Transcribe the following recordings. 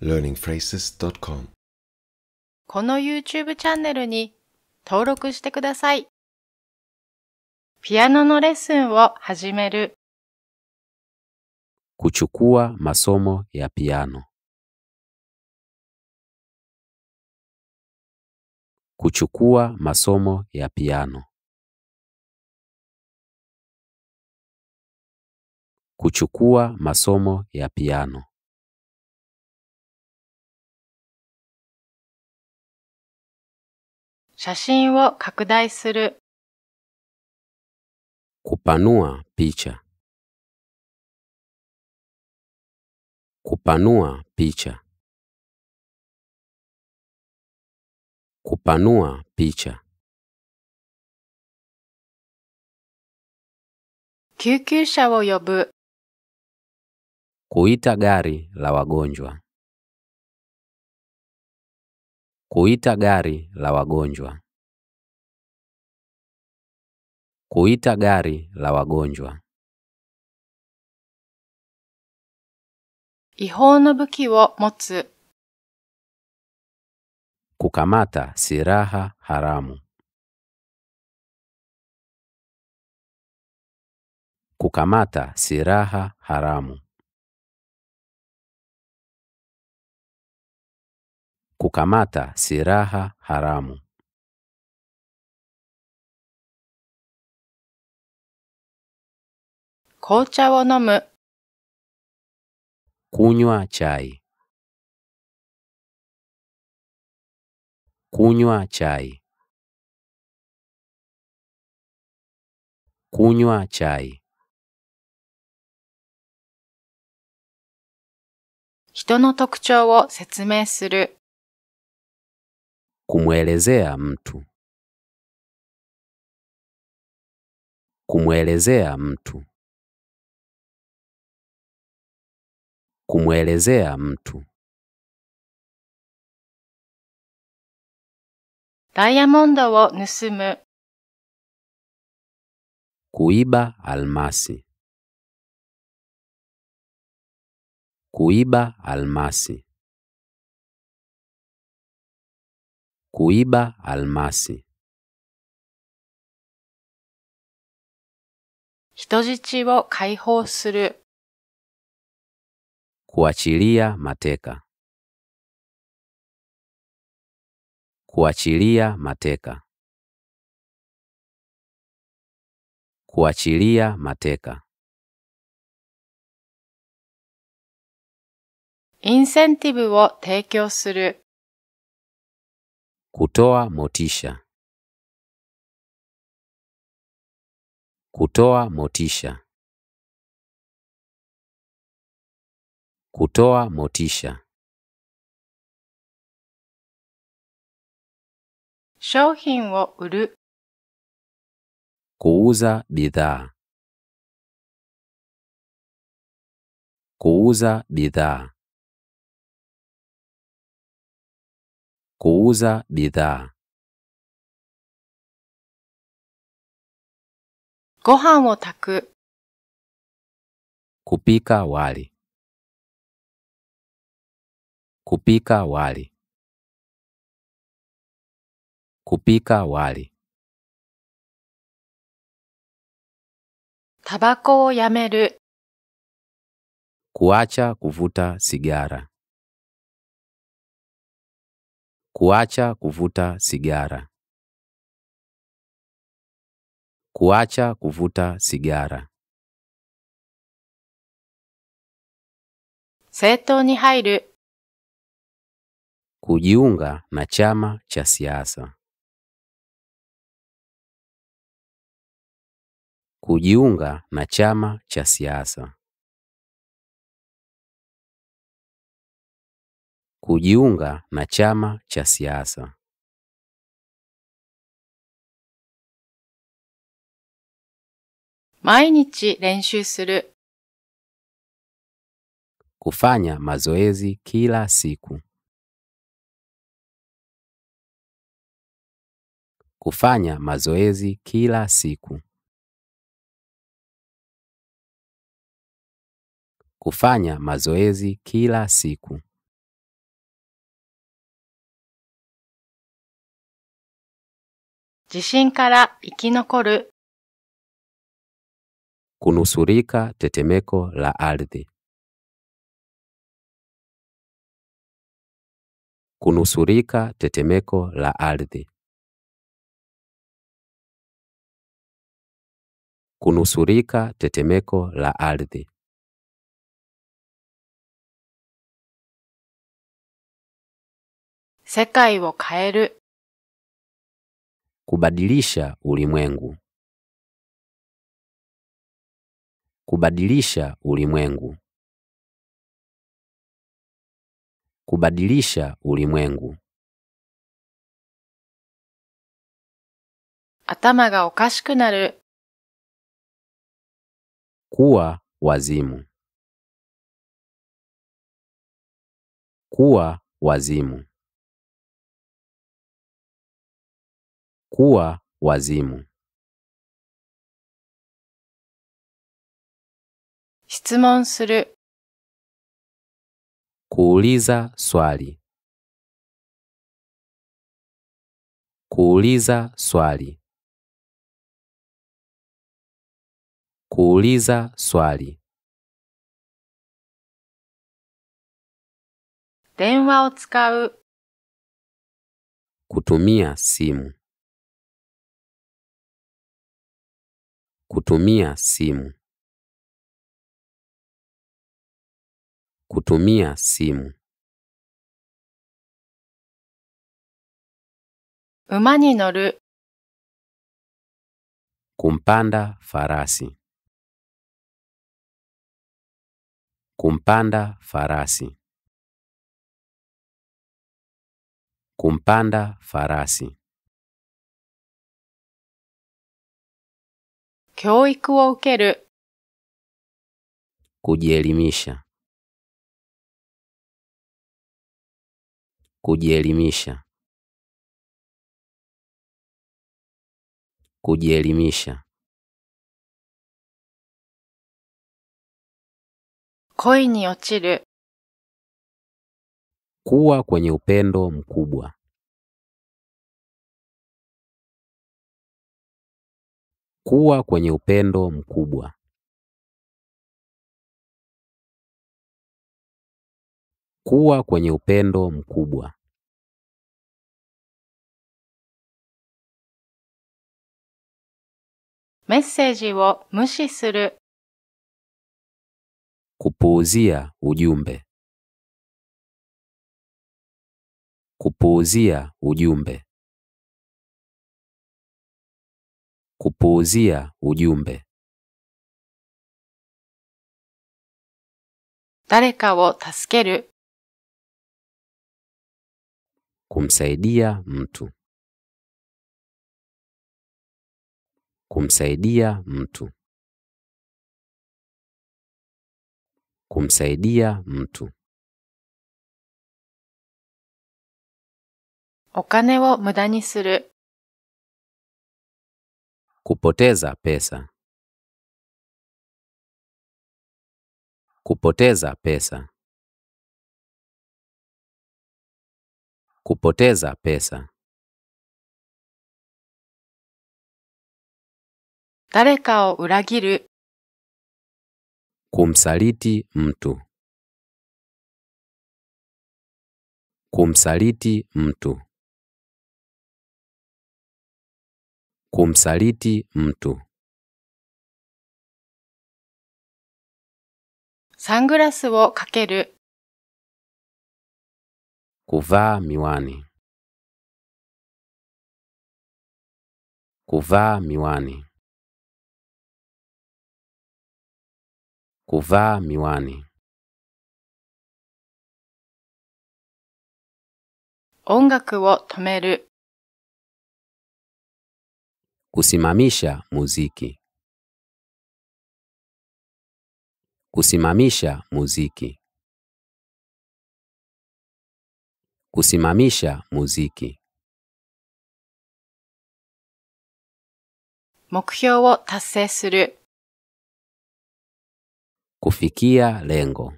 learningphrases.com この YouTube チャンネルに登録してください。ピアノのレッスンを始める。Kuchukua masomo ya piano. Kuchukua masomo ya piano. Kuchukua masomo ya piano. “写真を拡大する。Kupanua picha. Kupanua picha. Kupanua picha. 救急車を呼ぶ。Kuita gari la wagonjwa. Kuita gari la wagonjwa. Kuita gari la wagonjwa. 違法の武器を持つ。 Kukamata silaha haramu. Kukamata silaha haramu. Kukamata silaha haramu. 紅茶を飲む。Kunywa chai. Kunywa chai. Kunywa chai. 人の特徴を説明する。Kumwelezea mtu. Kumwelezea mtu. Kumwelezea mtu. ダイヤモンドを盗む。Kuiba almasi. Kuiba almasi. Kuiba almasi. 人質を解放する。Kuachilia mateka. Kuachilia mateka. Kuachilia mateka. インセンティブを提供する。 Kutoa motisha. Kutoa motisha. Kutoa motisha. Shouhin wo uru. Kuuza bidhaa. Kuuza bidhaa. Kuuza bidhaa. Gohan wo taku. Kupika wali. Kupika wali. Kupika wali. タバコをやめる。Kuacha kuvuta sigara. Kuacha kuvuta sigara. Kuacha kuvuta sigara. 政党に入る。kujiunga na chama cha siasa. Kujiunga na chama cha siasa. Kujiunga na chama cha siasa. Mainichi renshu suru. Kufanya mazoezi kila siku. kufanya mazoezi kila siku. Kufanya mazoezi kila siku. Jishin ikinokoru. Kunusurika tetemeko la ardhi. Kunusurika tetemeko la ardhi. kunusurika tetemeko la ardhi, 世界を変える kubadilisha ulimwengu, kubadilisha ulimwengu, kubadilisha ulimwengu, 頭がおかしくなる kuwa wazimu, kuwa wazimu, kuwa wazimu, 質問する kuuliza swali, kuuliza swali, Kuuliza swali, 電話を使う kutumia simu, kutumia simu, kutumia simu, 馬に乗る kumpanda farasi, kumpanda farasi, kumpanda farasi, 教育を受ける kujielimisha, kujielimisha, kujielimisha, 恋に落ちる kuwa kwenye upendo mkubwa, kuwa kwenye upendo mkubwa, kuwa kwenye upendo mkubwa, メッセージを無視する kupuuzia ujumbe, kupuuzia ujumbe, kupuuzia ujumbe, 誰かを助ける kumsaidia mtu, kumsaidia mtu, kumsaidia mtu, お金を無駄にする kupoteza pesa, kupoteza pesa, kupoteza pesa, 誰かを裏切る kumsaliti mtu, kumsaliti mtu, kumsaliti mtu, サングラスをかける kuvaa miwani, kuvaa miwani, Kuvaa miwani, 音楽を止める kusimamisha muziki, kusimamisha muziki, kusimamisha muziki, 目標を達成する Kufikia lengo.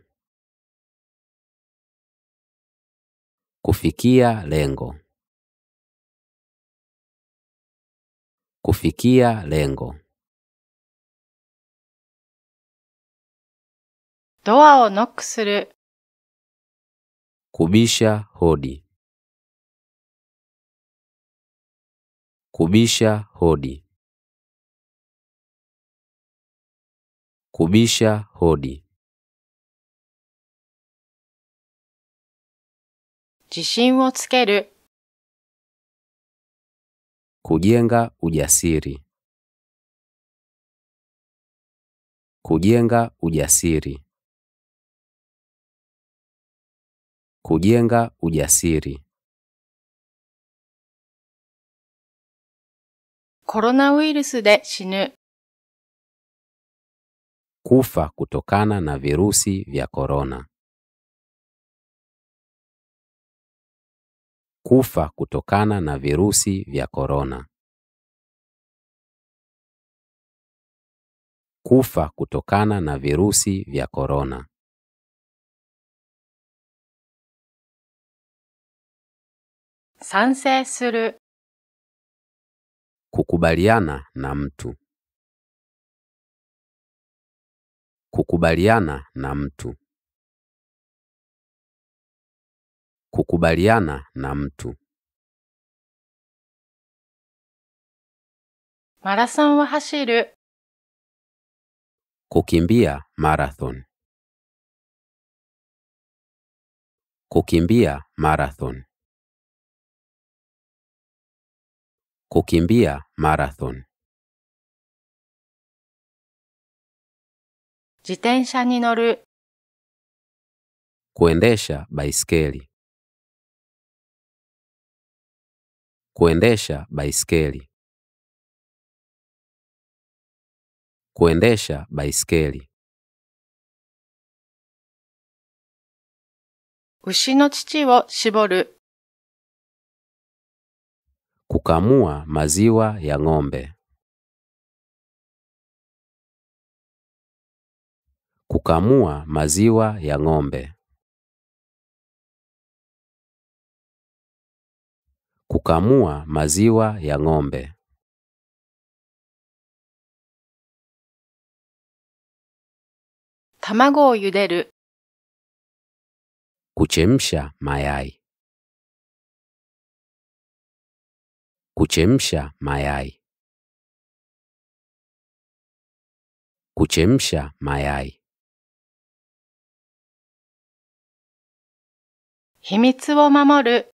Kufikia lengo. Kufikia lengo. Doa o knock suru. Kubisha hodi. Kubisha hodi. Kubisha hodi. 自信をつける、Kujenga ujasiri. Kujenga ujasiri. Kujenga ujasiri. コロナウイルスで死ぬ、kufa kutokana na virusi vya korona. Kufa kutokana na virusi vya korona. Kufa kutokana na virusi vya korona. Sanse suru. Kukubaliana na mtu. Kukubaliana na mtu. Kukubaliana na mtu. マラソンを走る、 Kukimbia marathon. Kukimbia marathon. Kukimbia marathon. 自転車に乗る、Kuendesha baiskeli. Kuendesha baiskeli. Kuendesha baiskeli. 牛の乳を絞る、Kukamua maziwa ya ng'ombe. Kukamua maziwa ya ng'ombe. Kukamua maziwa ya ng'ombe. Tamago o yuderu. Kuchemsha mayai. Kuchemsha mayai. Kuchemsha mayai. 秘密を守る、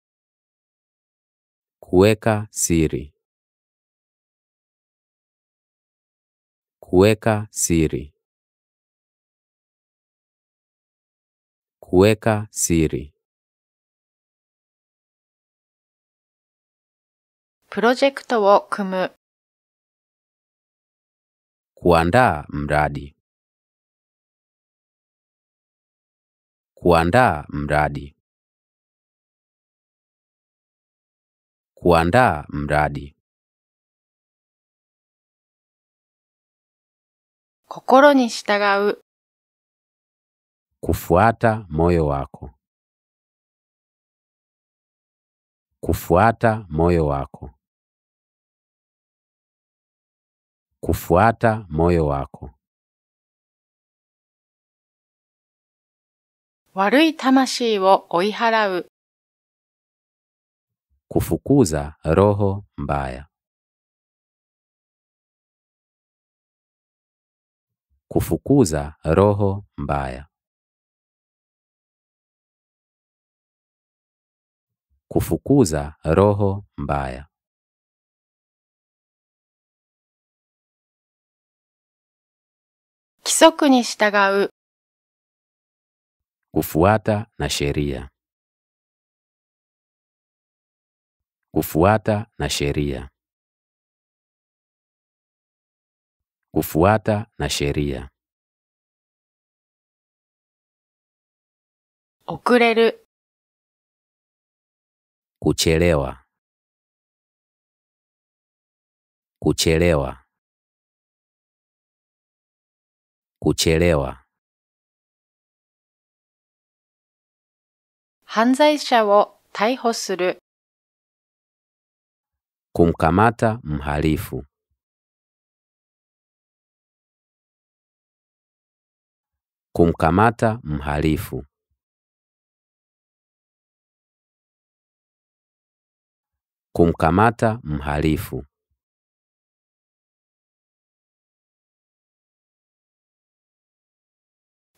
Kuweka siri. Kuweka siri. Kuweka siri. プロジェクトを組む、Kuandaa mradi. Kuandaa mradi. Kuandaa mradi. 心に従う、Kufuata moyo wako. Kufuata moyo wako. Kufuata moyo wako. 悪い魂を追い払う、kufukuza roho mbaya. Kufukuza roho mbaya. Kufukuza roho mbaya. Kisoku ni shitagau. Kufuata na sheria. Kufuata na sheria. Kufuata na sheria. 遅れる、Kuchelewa. Kuchelewa. Kuchelewa. 犯罪者を逮捕する、Kumkamata mhalifu. Kumkamata mhalifu. Kumkamata mhalifu.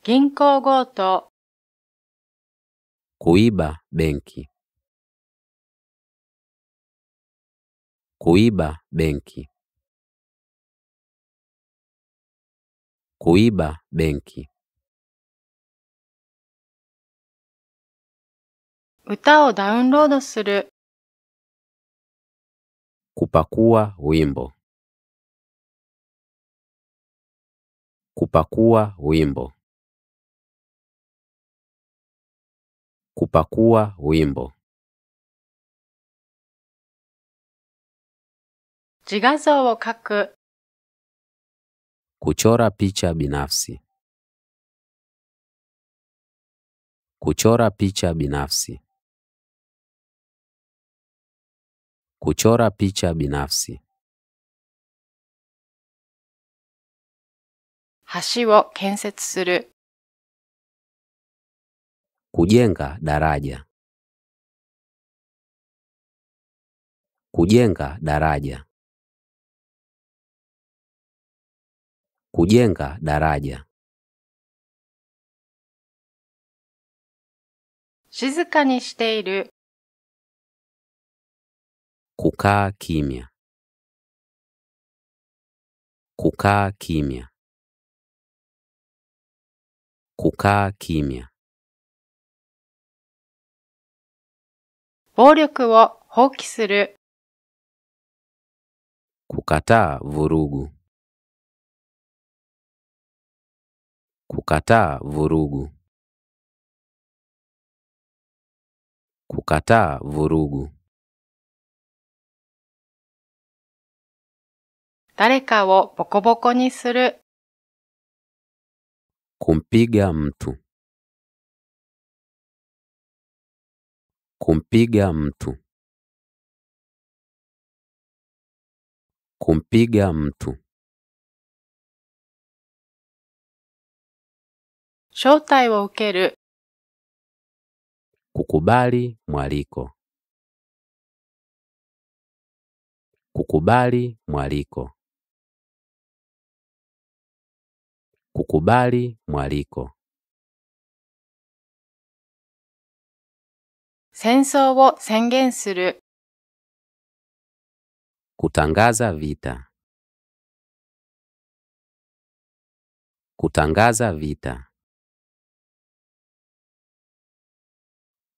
Ginko goto kuiba benki. Kuiba benki. Kuiba benki. Uta o download suru. Kupakua wimbo. Kupakua wimbo. Kupakua wimbo. 自画像を描く、Kuchora picha binafsi. Kuchora picha binafsi. Kuchora picha binafsi. 橋を建設する、Kujenga daraja. Kujenga daraja. Kujenga daraja. 静かにしている、Kukaa kimya. Kukaa kimya. Kukaa kimya. 暴力を放棄する、Kukataa vurugu. Kukataa vurugu. Kukataa vurugu. 誰かをボコボコにする、 Kumpiga mtu. Kumpiga mtu. Kumpiga mtu. 招待を受ける、Kukubali mwaliko. Kukubali mwaliko. Kukubali mwaliko. 戦争を宣言する、Kutangaza vita. Kutangaza vita.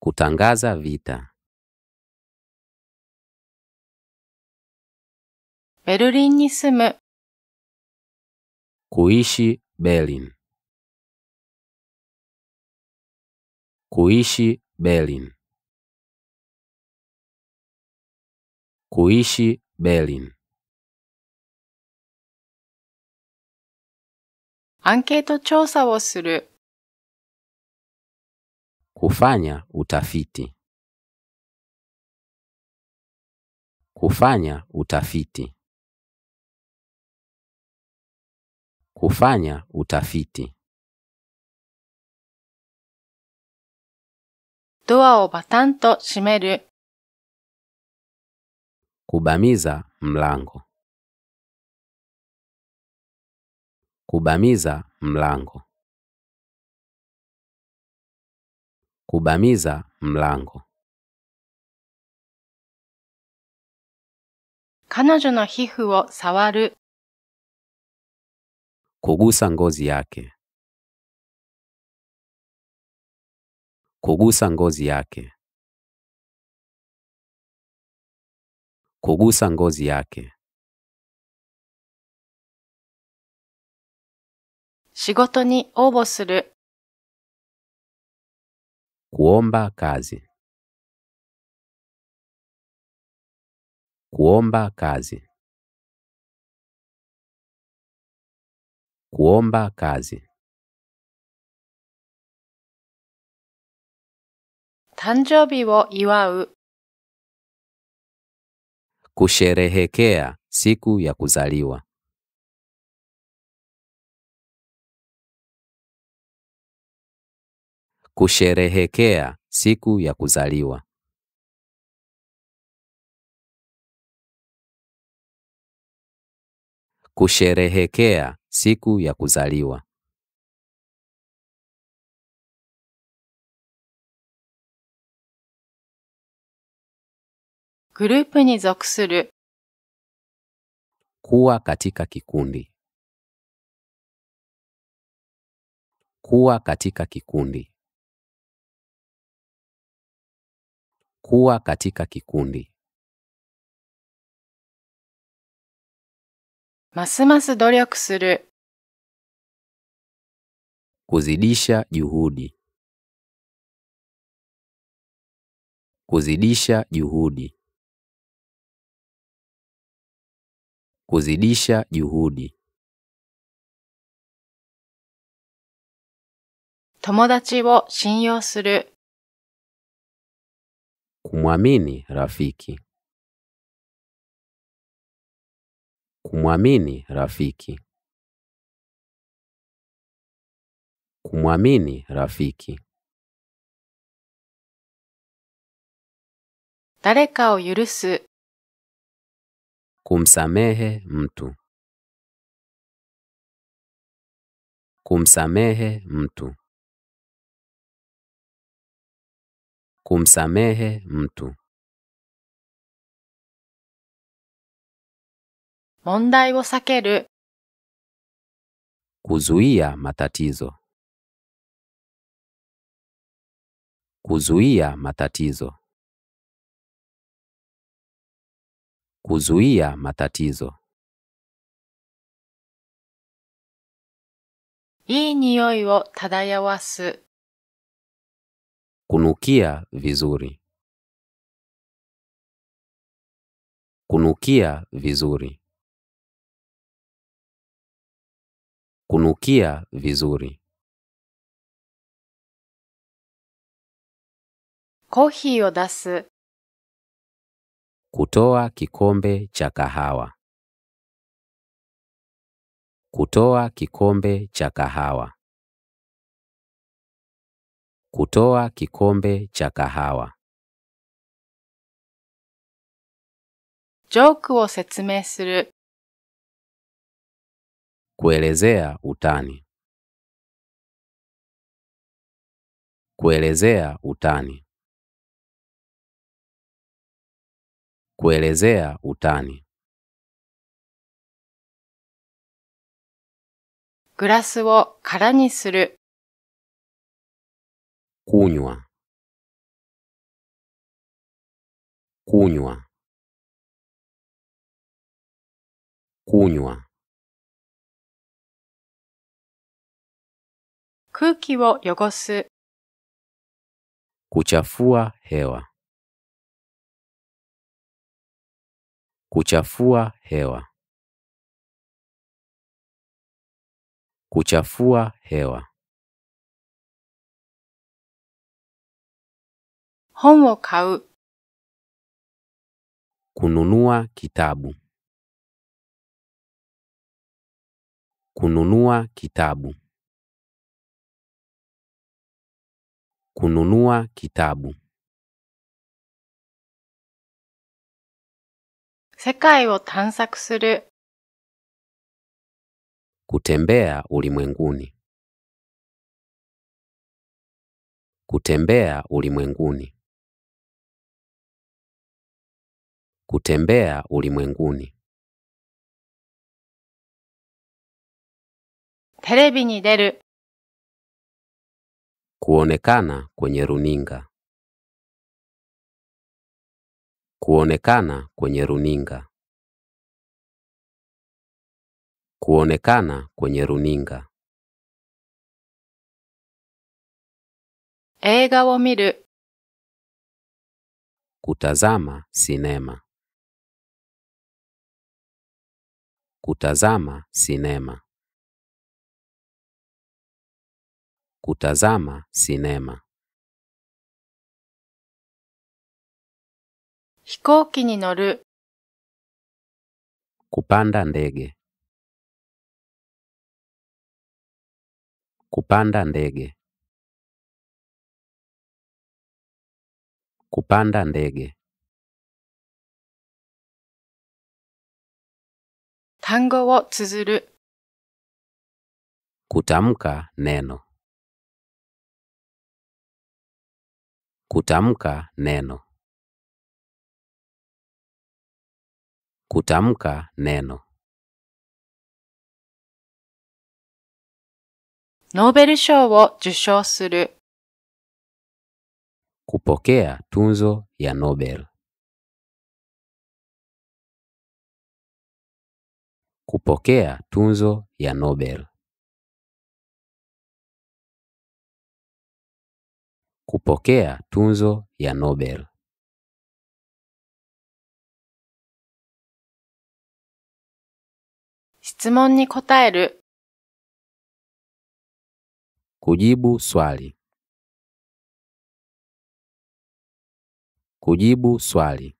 Kutangaza vita. ベルリンに住む、Kuishi Berlin. Kuishi Berlin. Kuishi Berlin. アンケート調査をする、Kufanya utafiti. Kufanya utafiti. Kufanya utafiti. Doa o batan to shimeru. Kubamiza mlango. Kubamiza mlango. Kubamiza mlango. 彼女の皮膚を触る、Kugusa ngozi yake. Kugusa ngozi yake. Kugusa ngozi yake. 仕事に応募する、Kuomba kazi. Kuomba kazi. Kuomba kazi. 誕生日を祝う、 Kusherehekea siku ya kuzaliwa. Kusherehekea siku ya kuzaliwa. Kusherehekea siku ya kuzaliwa. Grupu ni zokusuru. Kuwa katika kikundi. Kuwa katika kikundi. Kuwa katika kikundi. ますます努力する、Kuzidisha juhudi. Kuzidisha juhudi. Kuzidisha juhudi. 友達を信用する、Kumwamini rafiki. Kumwamini rafiki. Kumwamini rafiki. 誰かを許す、 Kumsamehe mtu. Kumsamehe mtu. Kumsamehe mtu. 問題を避ける、Kuzuia matatizo. Kuzuia matatizo. Kuzuia matatizo. いい匂いを漂わす、Kunukia vizuri. Kunukia vizuri. Kunukia vizuri. Kohi o dasu. Kutoa kikombe cha kahawa. Kutoa kikombe cha kahawa kutoa kikombe cha kahawa. Joke wo setsume suru. Kuelezea utani. Kuelezea utani. Kuelezea utani. Glasi wo kara ni suru. にする、Kunywa. Kunywa. Kunywa. 空気を汚す、Kuchafua hewa. Kuchafua hewa. Kuchafua hewa. 本を買う、 Kununua kitabu. Kununua kitabu. Kununua kitabu. 世界を探索する、 Kutembea ulimwenguni. Kutembea ulimwenguni. kutembea ulimwenguni. Terebi ni deru. Kuonekana kwenye runinga. Kuonekana kwenye runinga. Kuonekana kwenye runinga. Eiga wo miru. Kutazama sinema. Kutazama sinema. Kutazama sinema. 飛行機に乗る、 Kupanda ndege. Kupanda ndege. kupanda ndege, 単語を綴る、kutamka neno, kutamka neno, kutamka neno, ノーベル賞を受賞する、kupokea tunzo ya Nobel, kupokea tunzo ya Nobel. kupokea tunzo ya Nobel. Kotaeru. Kujibu swali. Kujibu swali.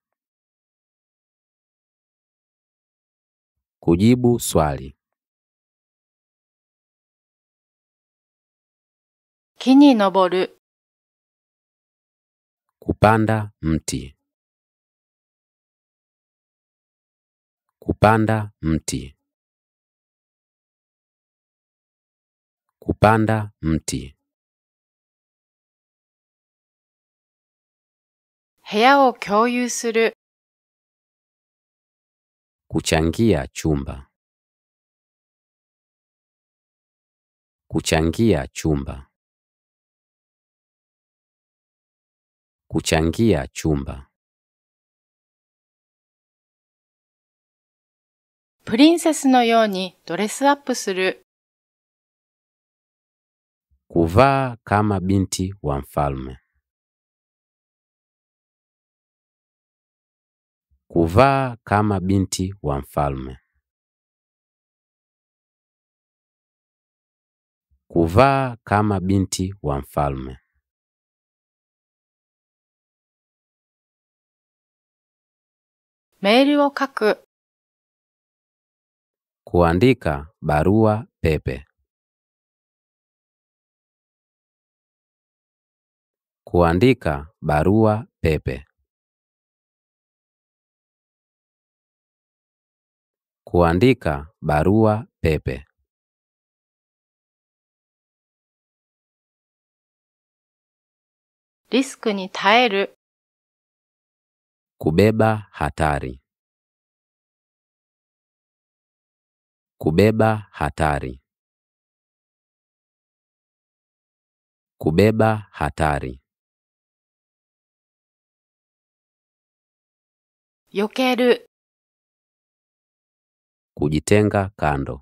Kujibu swali, 木に登る、kupanda mti, kupanda mti, kupanda mti, 部屋を共有する、kuchangia chumba, kuchangia chumba, kuchangia chumba, プリンセスのようにドレスアップする、 kuvaa kama binti wa mfalme, kuvaa kama binti wa mfalme, kuvaa kama binti wa mfalme. Meili wo kaku, kuandika barua pepe, kuandika barua pepe. Kuandika barua pepe, リスクに耐える、kubeba hatari, kubeba hatari, kubeba hatari, 避ける、kujitenga kando,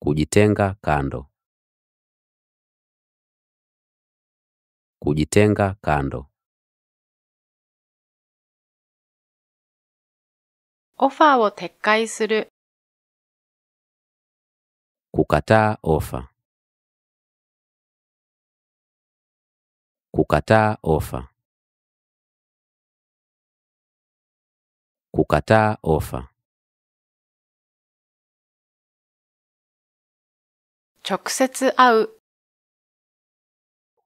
kujitenga kando, kujitenga kando, オファーを撤回する、 kukataa ofa, kukataa ofa, Kukataa ofa. Chokusetsu au.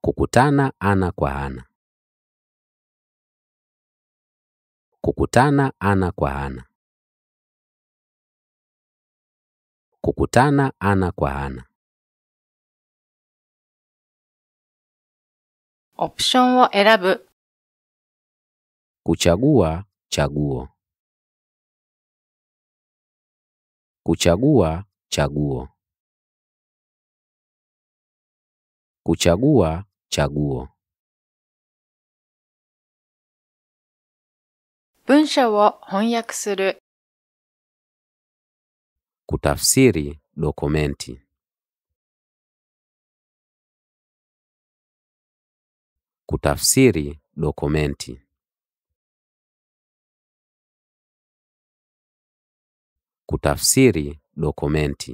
Kukutana ana kwa ana. Kukutana ana kwa ana. Kukutana ana kwa ana. Option wo erabu. Kuchagua chaguo. kuchagua chaguo, kuchagua chaguo, 文章を翻訳する、 kutafsiri dokumenti, kutafsiri dokumenti, Kutafsiri dokumenti.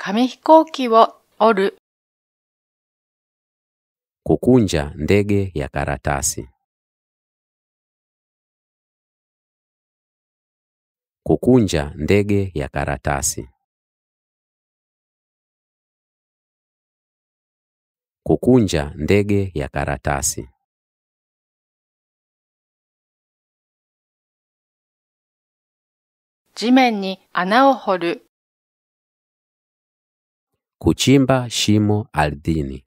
Kamihikoki wo oru. Kukunja ndege ya karatasi. Kukunja ndege ya karatasi. Kukunja ndege ya karatasi. 地面に穴を掘る、Kuchimba shimo ardhini.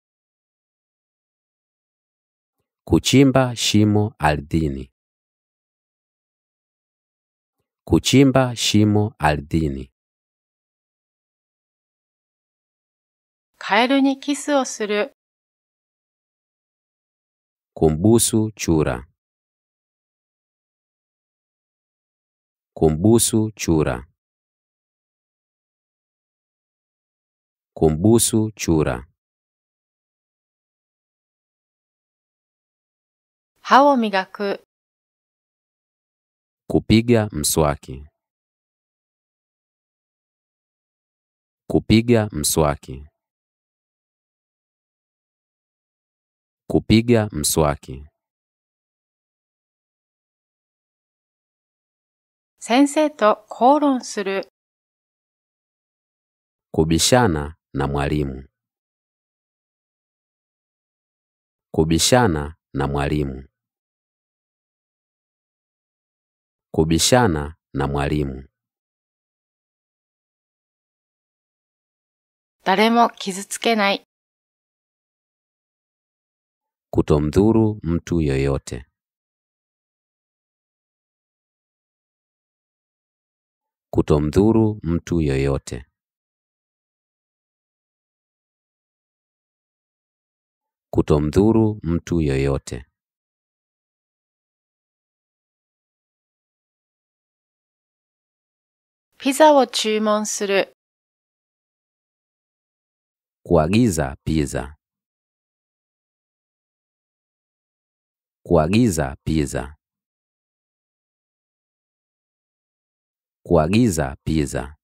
Kuchimba shimo ardhini. Kuchimba shimo ardhini. カエルにキスをする、Kumbusu chura. Kumbusu chura. Kumbusu chura. Hao migaku. Kupiga mswaki. Kupiga mswaki. Kupiga mswaki. 先生と口論する、Kubishana na mwalimu. Kubishana na mwalimu. Kubishana na mwalimu. 誰も傷つけない、Kutomdhuru mtu yoyote. Kutomdhuru mtu yoyote. Kutomdhuru mtu yoyote. ピザを注文する、 Kuagiza pizza. Kuagiza pizza. kuagiza pizza.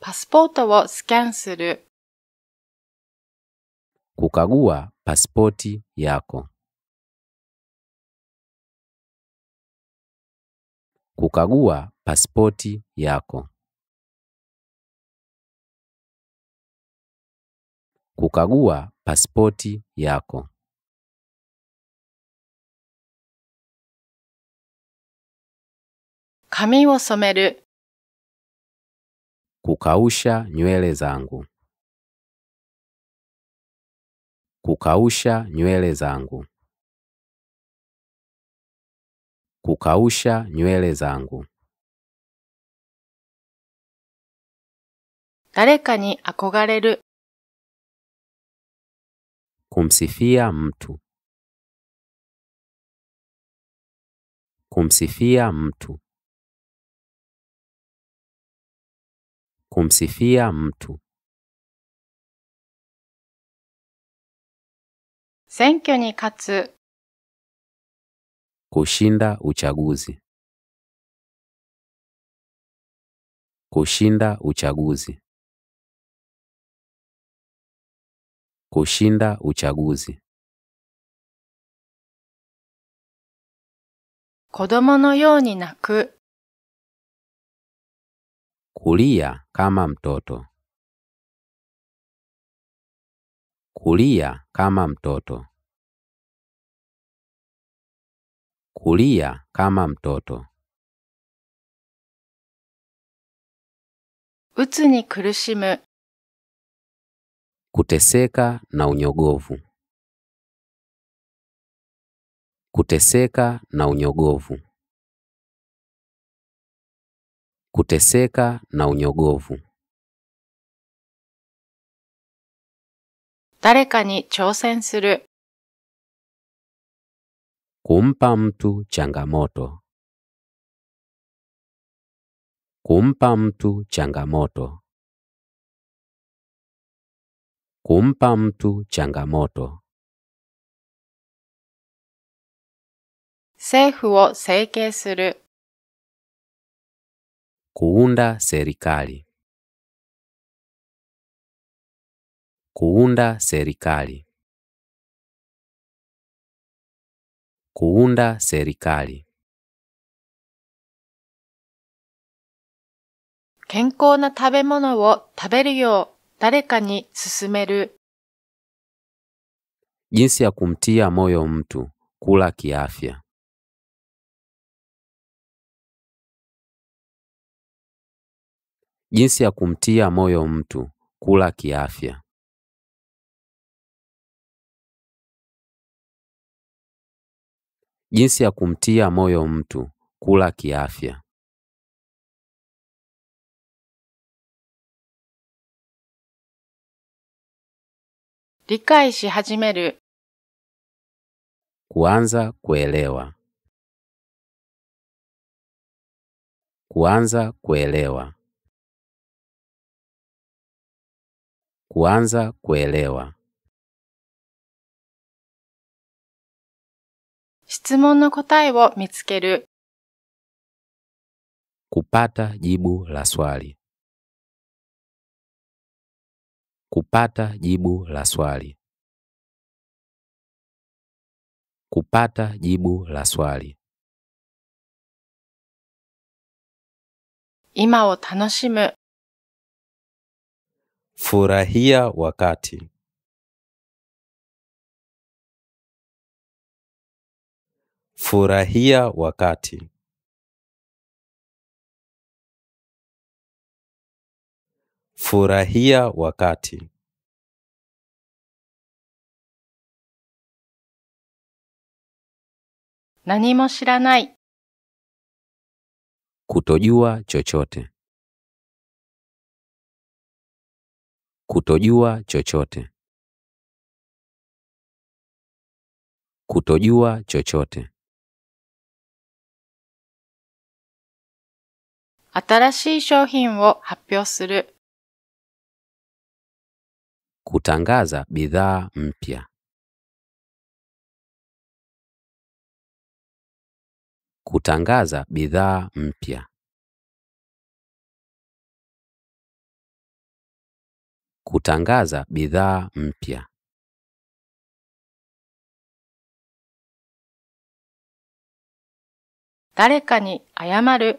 Pasipoti wa scan suru. Kukagua pasipoti yako. Kukagua pasipoti yako. Kukagua pasipoti yako. 髪を染める、Kukausha nywele zangu. Kukausha nywele zangu. Kukausha nywele zangu. 誰かに憧れる、Kumsifia mtu. Kumsifia mtu. Kumsifia mtu. 選挙に勝つ、Kushinda uchaguzi. Kushinda uchaguzi. Kushinda uchaguzi. 子供のように泣く、Kulia kama mtoto. Kulia kama mtoto. Kulia kama mtoto. うつに苦しむ、 Kuteseka na unyogovu. Kuteseka na unyogovu. Kuteseka na unyogovu. 誰かに挑戦する、Kumpa mtu changamoto. Kumpa mtu changamoto. Kumpa mtu changamoto. 政府を整形する、Kuunda serikali. Kuunda serikali. Kuunda serikali. 健康な食べ物を食べるよう誰かに勧める。 Jinsi ya kumtia moyo mtu kula kiafya. Jinsi ya kumtia moyo mtu kula kiafya. Jinsi ya kumtia moyo mtu kula kiafya. Likaishi hajimeru. Kuanza kuelewa. Kuanza kuelewa. Kuanza kuelewa. 質問の答えを見つける。Kupata jibu la swali. Kupata jibu la swali. Kupata jibu la swali. 今を楽しむ。Furahia wakati. Furahia wakati. Furahia wakati. Nani mo shiranai. Kutojua chochote. Kutojua chochote. Kutojua chochote. Atarashii shohin wo hapyo suru. Kutangaza bidhaa mpya. Kutangaza bidhaa mpya. kutangaza bidhaa mpya. Dareka ni ayamaru.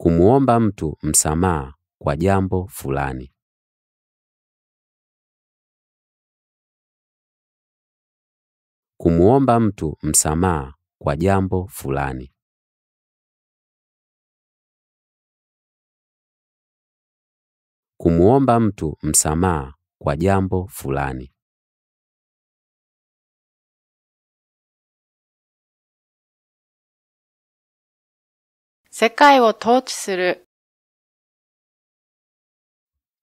Kumuomba mtu msamaha kwa jambo fulani. Kumuomba mtu msamaha kwa jambo fulani. kumwomba mtu msamaha kwa jambo fulani. Sekai wo tochi suru.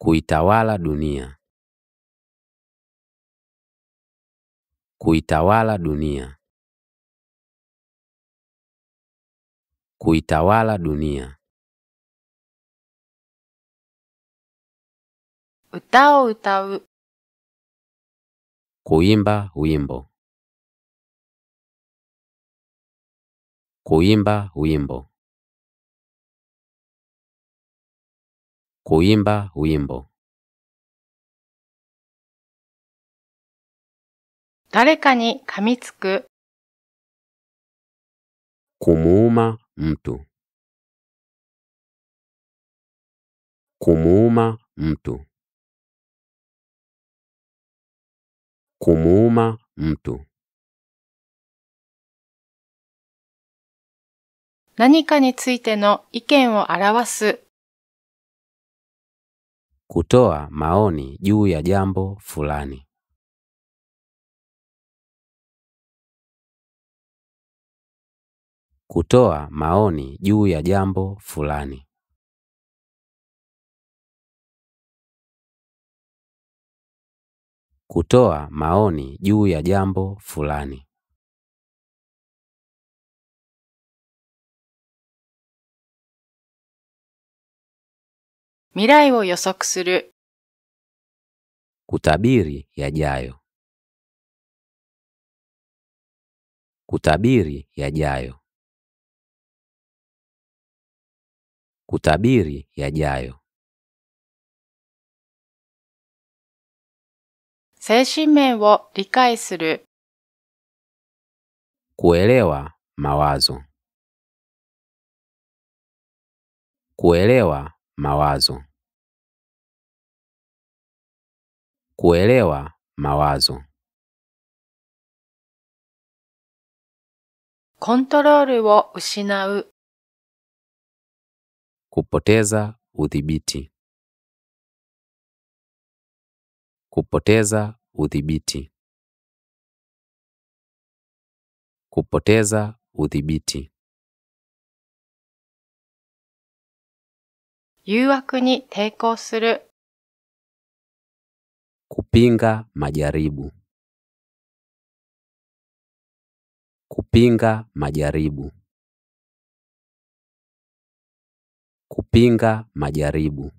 Kuitawala dunia. Kuitawala dunia. Kuitawala dunia. 歌を歌う。Kuimba wimbo. Kuimba wimbo. Kuimba wimbo. 誰かに噛みつく。Kumuuma mtu. Kumuuma mtu. Kumuuma mtu. 何かについての意見を表す。 Kutoa maoni juu ya jambo fulani. Kutoa maoni juu ya jambo fulani. kutoa maoni juu ya jambo fulani. Mirai wo yosoku suru. Kutabiri yajayo. Kutabiri yajayo. Kutabiri yajayo. 精神面を理解する。Kuelewa mawazo. Kuelewa mawazo. Kuelewa mawazo. コントロールを失う、Kupoteza udhibiti. Kupoteza udhibiti. Kupoteza udhibiti. 誘惑に抵抗する、 Kupinga majaribu. Kupinga majaribu. Kupinga majaribu.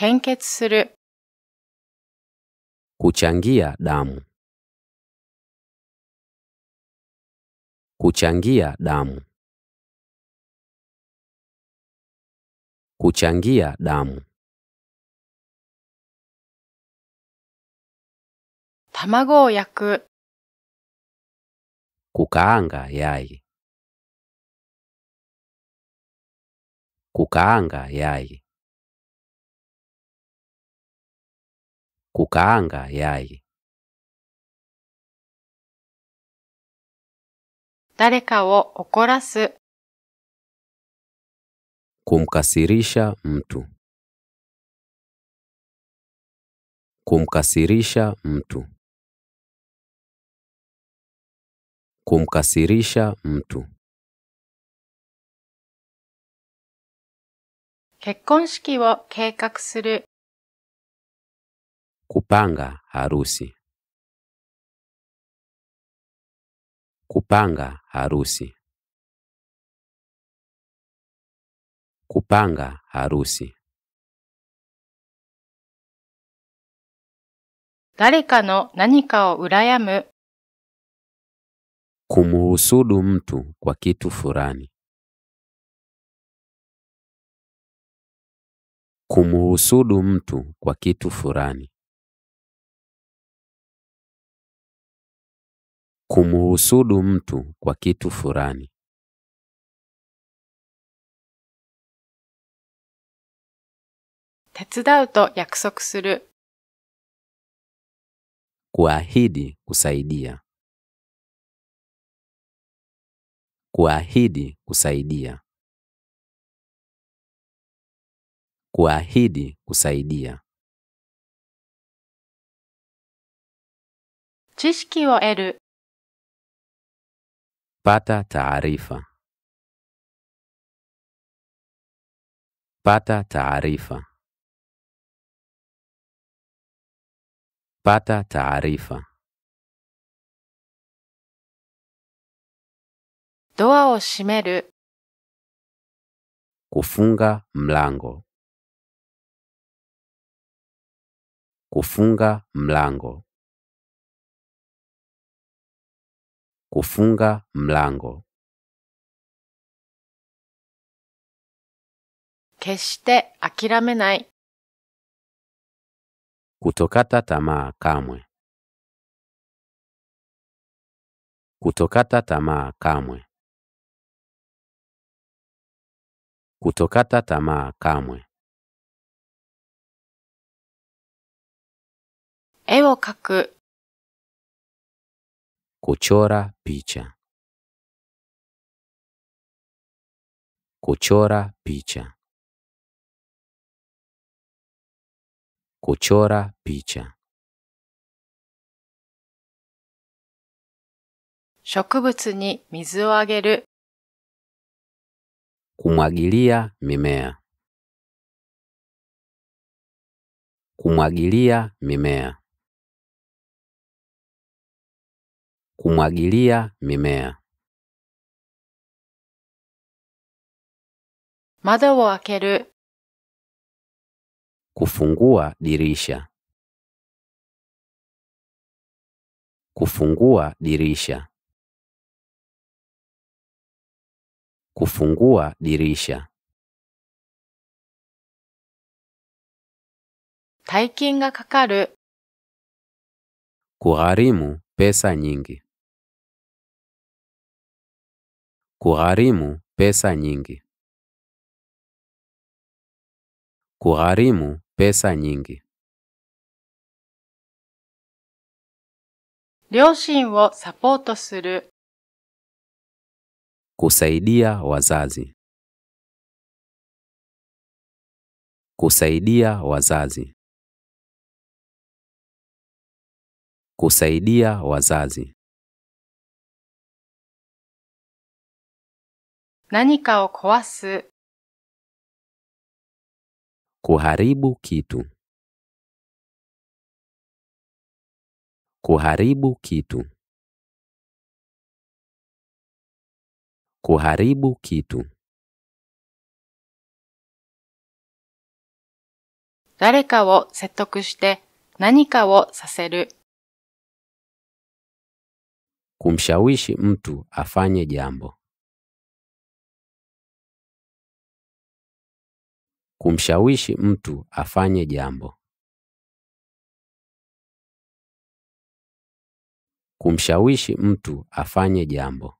献血する、Kuchangia damu. Kuchangia damu. Kuchangia damu. 卵を焼く、Kukaanga yai. Kukaanga yai. Kukaanga yai. 誰かを怒らす、Kumkasirisha mtu. Kumkasirisha mtu. Kumkasirisha mtu. 結婚式を計画する、Kupanga harusi. Kupanga harusi. Kupanga harusi. 誰かの何かを羨む、 Kumuhusudu mtu kwa kitu fulani. Kumuhusudu mtu kwa kitu fulani. kumuhusudu mtu kwa kitu fulani. tetsudau to yakusoku suru. Kuahidi kusaidia. Kuahidi kusaidia. Kuahidi kusaidia. Chishiki wo eru. Pata taarifa. Pata taarifa. Pata taarifa. Doa o shimeru. Kufunga mlango. Kufunga mlango. Kufunga mlango. 決して諦めない、Kutokata tamaa kamwe. Kutokata tamaa kamwe. Kutokata tamaa kamwe. 絵を描く、Kuchora picha. Kuchora picha. Kuchora picha. 植物に水をあげる、Kumwagilia mimea. Kumwagilia mimea. Kumwagilia mimea. 窓を開ける、 Kufungua dirisha. Kufungua dirisha. Kufungua dirisha. 大金がかかる、 Kugharimu pesa nyingi. Kugharimu pesa nyingi. Kugharimu pesa nyingi. 両親をサポートする、 Kusaidia wazazi. Kusaidia wazazi. Kusaidia wazazi. 何かを壊す、Kuharibu kitu. Kuharibu kitu. Kuharibu kitu. 誰かを説得して何かをさせる、Kumshawishi mtu afanye jambo. Kumshawishi mtu afanye jambo. Kumshawishi mtu afanye jambo.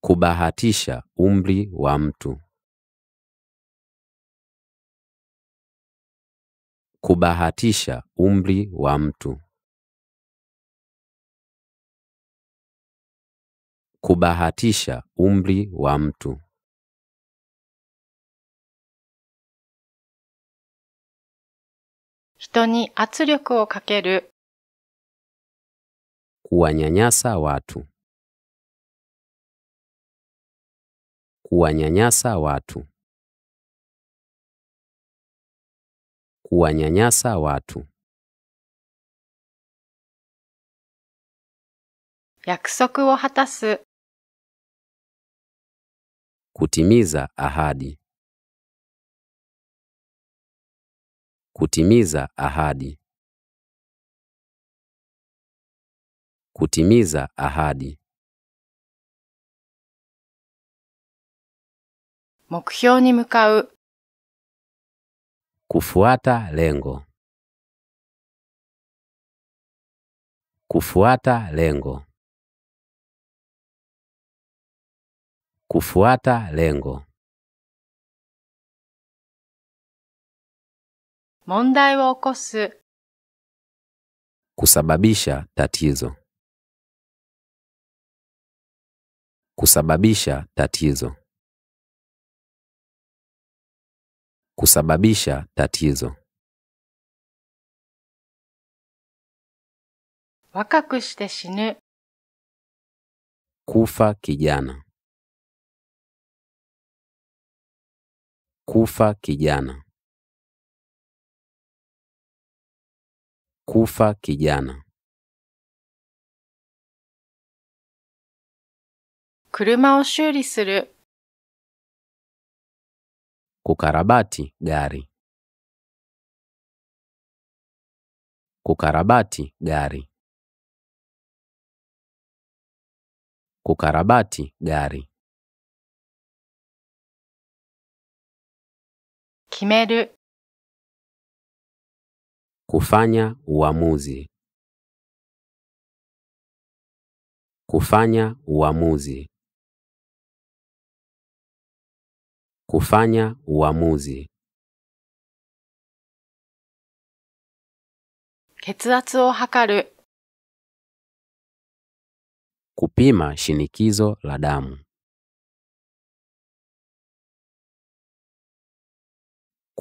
Kubahatisha umri wa mtu. Kubahatisha umri wa mtu. Kubahatisha umri wa mtu. Kuwanyanyasa watu. Kuwanyanyasa watu. Kuwanyanyasa watu. Yakusoku wo hatasu. Kutimiza ahadi. Kutimiza ahadi. Kutimiza ahadi. 目標に向かう、 Kufuata lengo. Kufuata lengo. Kufuata lengo. Mondai wa okosu. Kusababisha tatizo. Kusababisha tatizo. Kusababisha tatizo. Wakaku shite shinu. Kufa kijana. Kufa kijana. Kufa kijana. 車を修理する、 Kukarabati gari. Kukarabati gari. Kukarabati gari. 決める、Kufanya uamuzi. Kufanya uamuzi. Kufanya uamuzi. 血圧を測る、Kupima shinikizo la damu.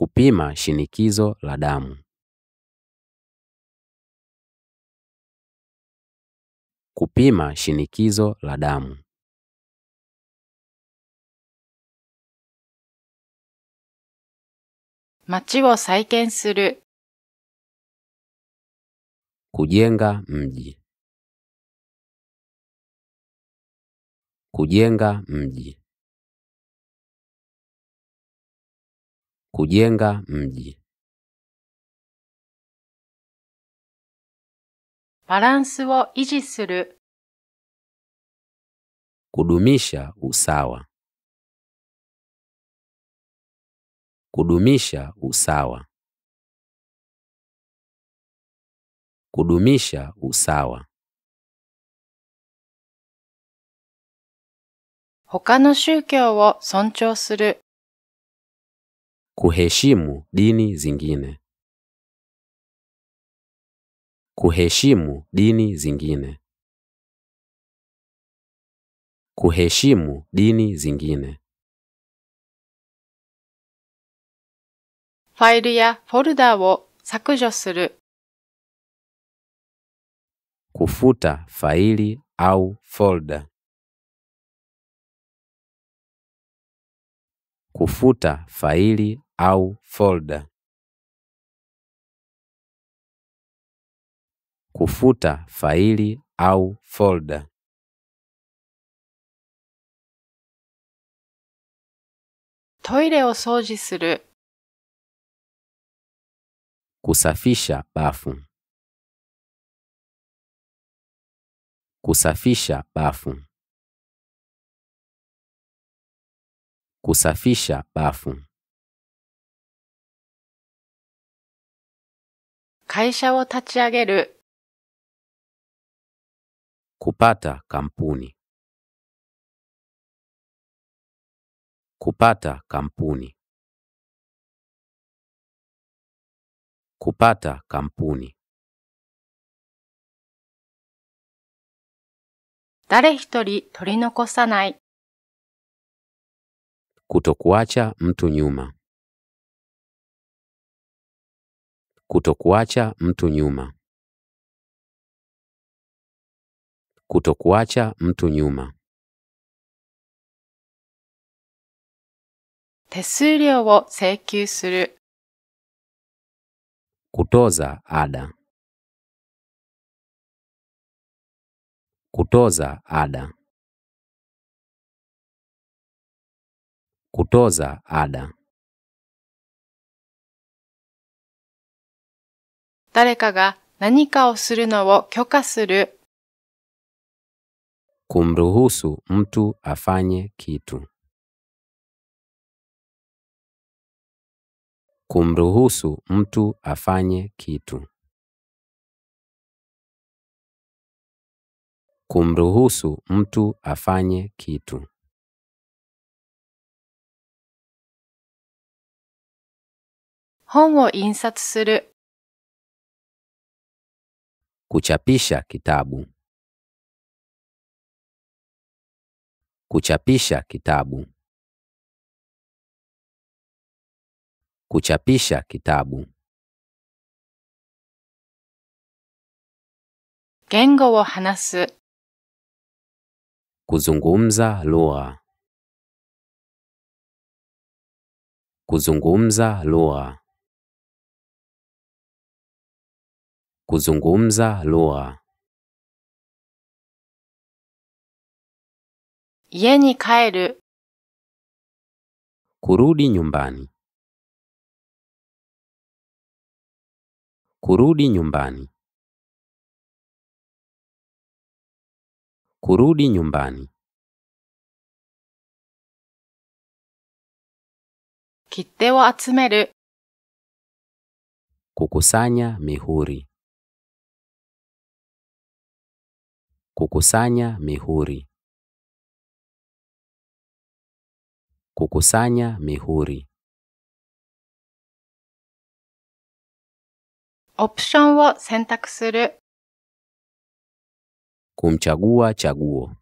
kupima shinikizo la damu. Kupima shinikizo la damu. Machi wo saiken suru. Kujenga mji. Kujenga mji. Kujenga mji. バランスを維持する、Kudumisha usawa. Kudumisha usawa. kudumisha usawa, 他の宗教を尊重する、Kuheshimu dini zingine. Kuheshimu dini zingine. Kuheshimu dini zingine. Faili ya folda wo sakujo suru. Kufuta faili au folda Kufuta faili au folda. Kufuta faili au folda. toile o souji suru. Kusafisha bafu. Kusafisha bafu. Kusafisha bafu. 会社を立ち上げる、kupata kampuni, kupata kampuni, kupata kampuni, 誰一人取り残さない、kutokuacha mtu nyuma, kutokuacha mtu nyuma, kutokuacha mtu nyuma, 手数料を請求する、 kutoza ada, kutoza ada, kutoza ada, 誰かが何かをするのを許可する、kumruhusu mtu afanye kitu, kumruhusu mtu afanye kitu, kumruhusu mtu afanye kitu, 本を印刷する、kuchapisha kitabu, kuchapisha kitabu, kuchapisha kitabu, 言語を話す、 kuzungumza lugha, kuzungumza lugha, kuzungumza lugha, 家に帰る、 kurudi nyumbani, kurudi nyumbani, kurudi nyumbani, 切手を集める、 kukusanya mihuri, kukusanya mihuri, kukusanya mihuri, オプションを選択する、 kumchagua chaguo,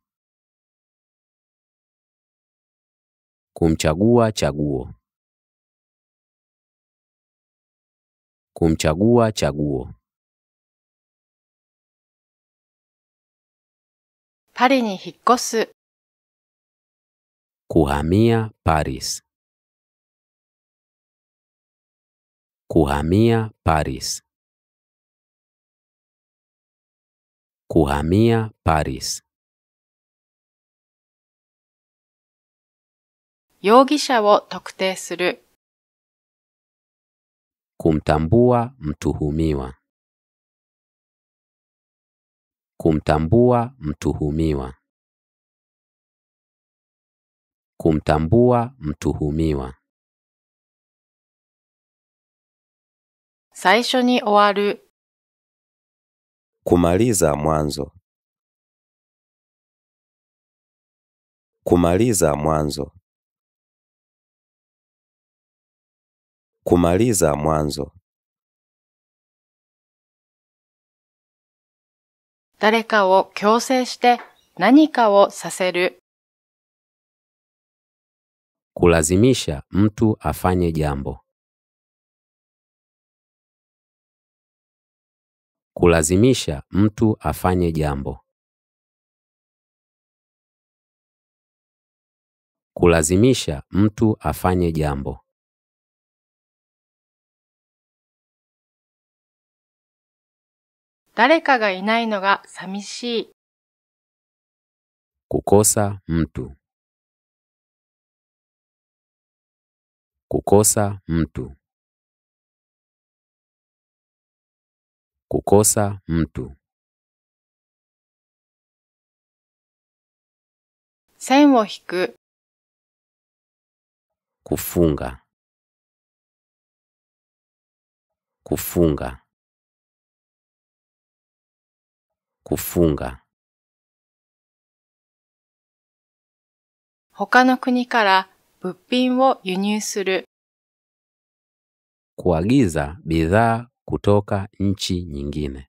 kumchagua chaguo, kumchagua chaguo, パリに引っ越す、kuhamia Paris, kuhamia Paris, kuhamia Paris, 容疑者を特定する、kumtambua mtuhumiwa, kumtambua mtuhumiwa, kumtambua mtuhumiwa, 最初に終わる、 Kumaliza mwanzo. Kumaliza mwanzo. Kumaliza mwanzo. 誰かを強制して何かをさせる。Kulazimisha mtu afanye jambo. Kulazimisha mtu afanye jambo. Kulazimisha mtu afanye jambo. 誰かがいないのが寂しい。Kukosa mtu. Kukosa mtu. Kukosa mtu. 線を引く。Kufunga. Kufunga. Kufunga. 他の国から物品を輸入する。 Kuagiza bidhaa kutoka nchi nyingine.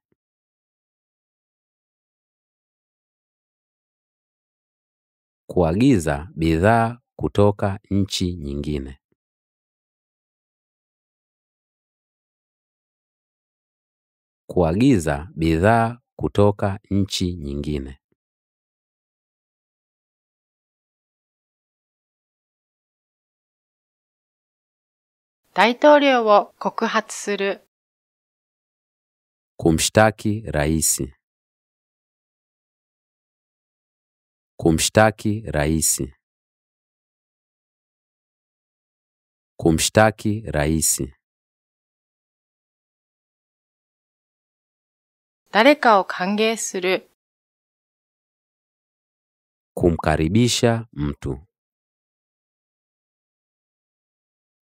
Kuagiza bidhaa kutoka nchi nyingine. 'Kuagiza bidhaa kutoka nchi nyingine. Daitorio wo. Kumshtaki raisi. Kumshtaki raisi. Kumshtaki raisi. 誰かを歓迎する。Kumkaribisha mtu.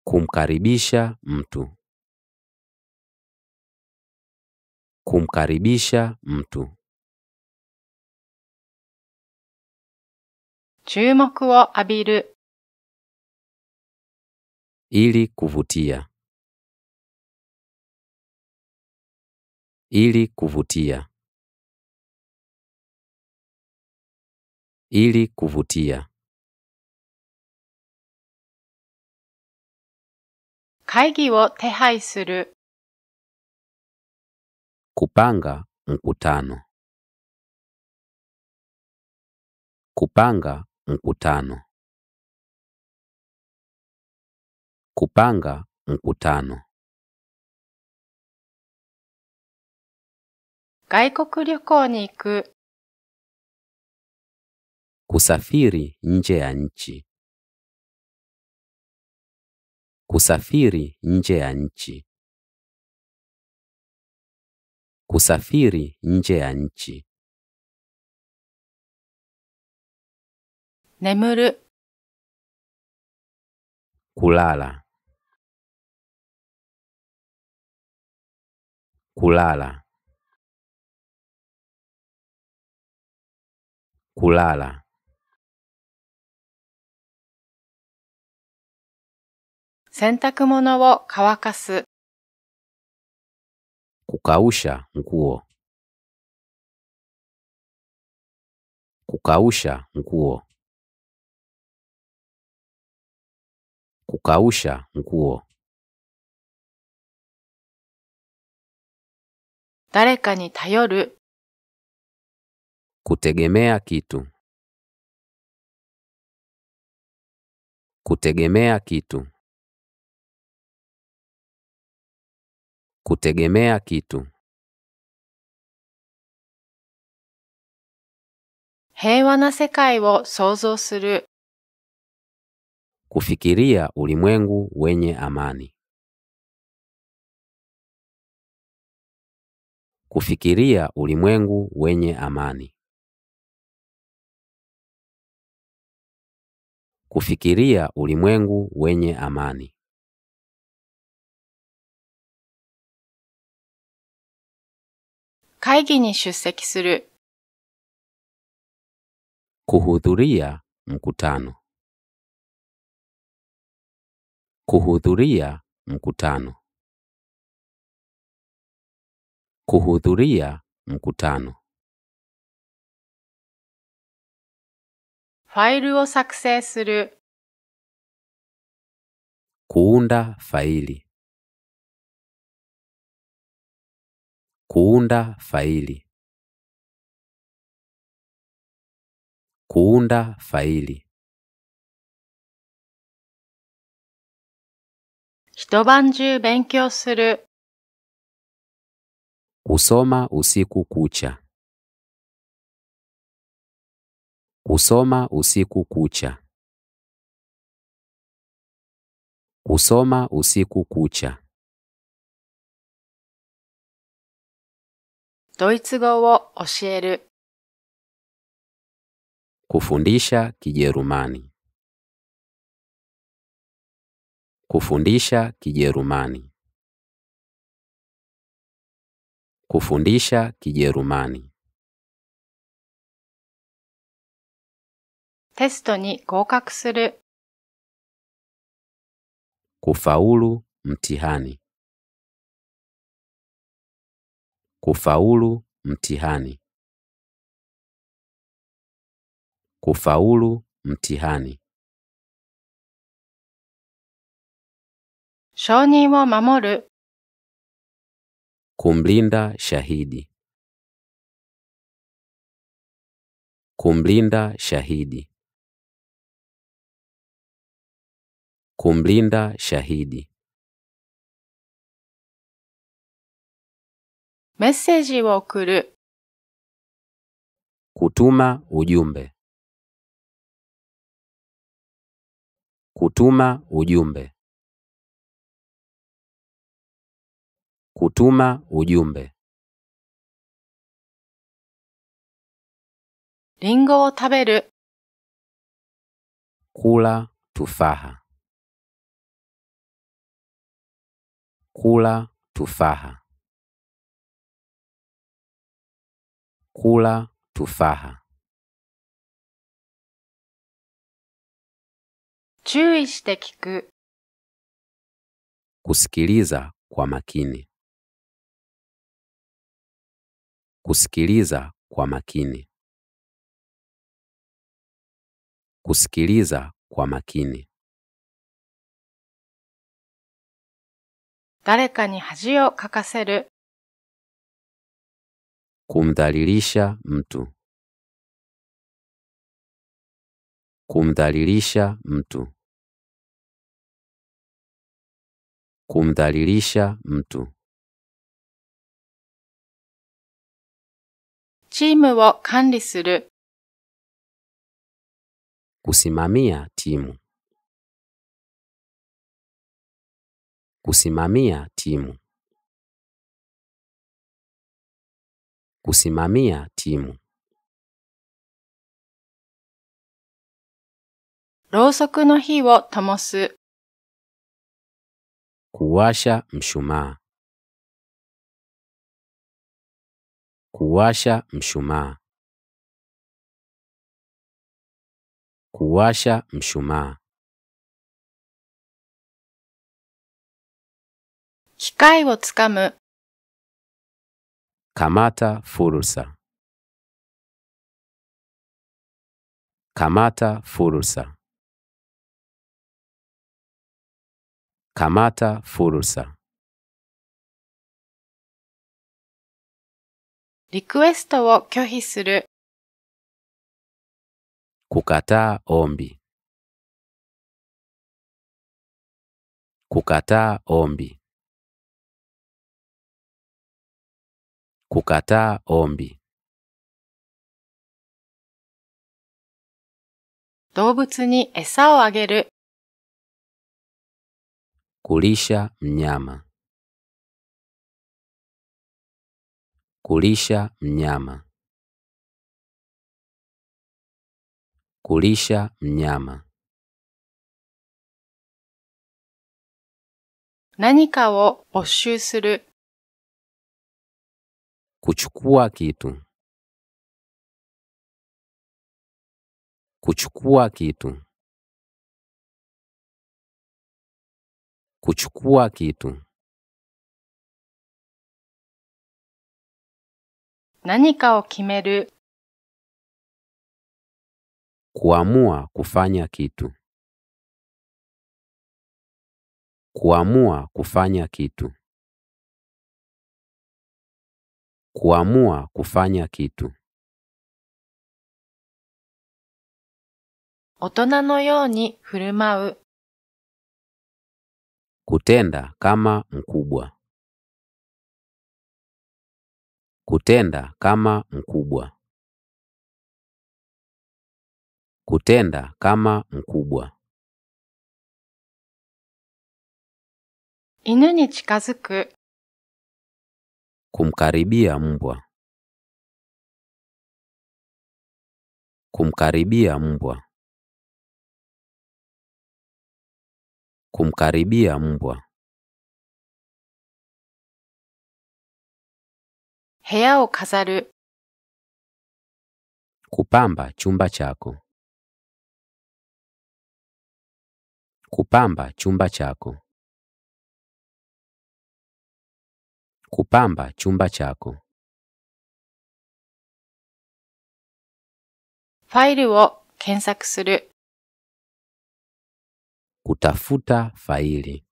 Kumkaribisha mtu. Kumkaribisha mtu. 注目を浴びる。Ili kuvutia. Ili kuvutia. Ili kuvutia. Kaigi wo tehai suru. Kupanga mkutano. Kupanga mkutano. Kupanga mkutano. 外国旅行に行く。Kusafiri nje ya nchi. Kusafiri nje ya nchi. Kusafiri nje ya nchi. 眠る。Kulala. Kulala. Kulala. 洗濯物を乾かす。Kukausha nguo. Kukausha nguo. Kukausha nguo. 誰かに頼る。Kutegemea kitu. Kutegemea kitu. Kutegemea kitu. Kufikiria ulimwengu wenye amani. Kufikiria ulimwengu wenye amani. kufikiria ulimwengu wenye amani. Kaigi ni shuseki suru. Kuhudhuria mkutano. Kuhudhuria mkutano. Kuhudhuria mkutano. ファイルを作成する、kuunda faili, kuunda faili, kuunda faili, 一晩中勉強する、kusoma usiku kucha, kusoma usiku kucha, kusoma usiku kucha, ドイツ語を教える、 kufundisha Kijerumani, kufundisha Kijerumani, kufundisha Kijerumani, テストに合格する、kufaulu mtihani, kufaulu mtihani, kufaulu mtihani, 承認を守る、kumlinda shahidi, kumlinda shahidi, kumlinda shahidi. Meseji wa okuru, kutuma ujumbe. Kutuma ujumbe. Kutuma ujumbe. Ringo wo taberu, kula tufaha. kula tufaha, kula tufaha, 注意して聞く、 kusikiliza kwa makini, kusikiliza kwa makini, kusikiliza kwa makini, 誰かに恥をかかせる、kumdhalilisha mtu, kumdhalilisha mtu, kumdhalilisha mtu, チームを管理する、kusimamia timu, kusimamia timu, kusimamia timu, ろうそくの火を灯す、 kuwasha mshumaa, kuwasha mshumaa, kuwasha mshumaa, 機会をつかむ。かまたフルサ。かまたフルサ。かまたフルサ。リクエストを拒否する。くかたおんび。くかたおんび。Kukataa ombi, 動物に餌をあげる、kulisha mnyama, kulisha mnyama, kulisha mnyama, 何かを没収する、Kuchukua kitu. Kuchukua kitu. Kuchukua kitu. 何かを決める、 Kuamua kufanya kitu. Kuamua kufanya kitu. Kuamua kufanya kitu. 大人のように振る舞う、 Kutenda kama mkubwa. Kutenda kama mkubwa. Kutenda kama mkubwa. 犬に近づく、 Kumkaribia mbwa. Kumkaribia mbwa. Kumkaribia mbwa. Heya o kazaru. Kupamba chumba chako. Kupamba chumba chako. Kupamba chumba chako. ファイルを検索する、Kutafuta faili.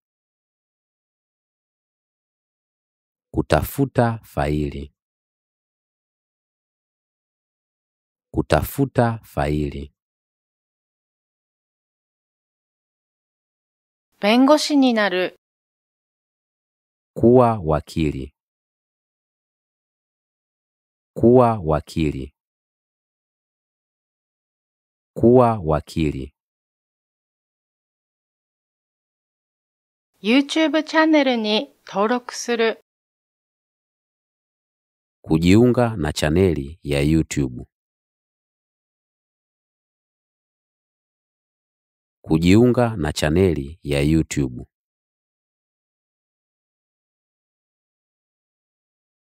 Kutafuta faili. Kutafuta faili. 弁護士になる、Kuwa wakili. Kuwa wakili. Kuwa wakili. YouTube チャンネルに登録する、 Kujiunga na chaneli ya YouTube. Kujiunga na chaneli ya YouTube.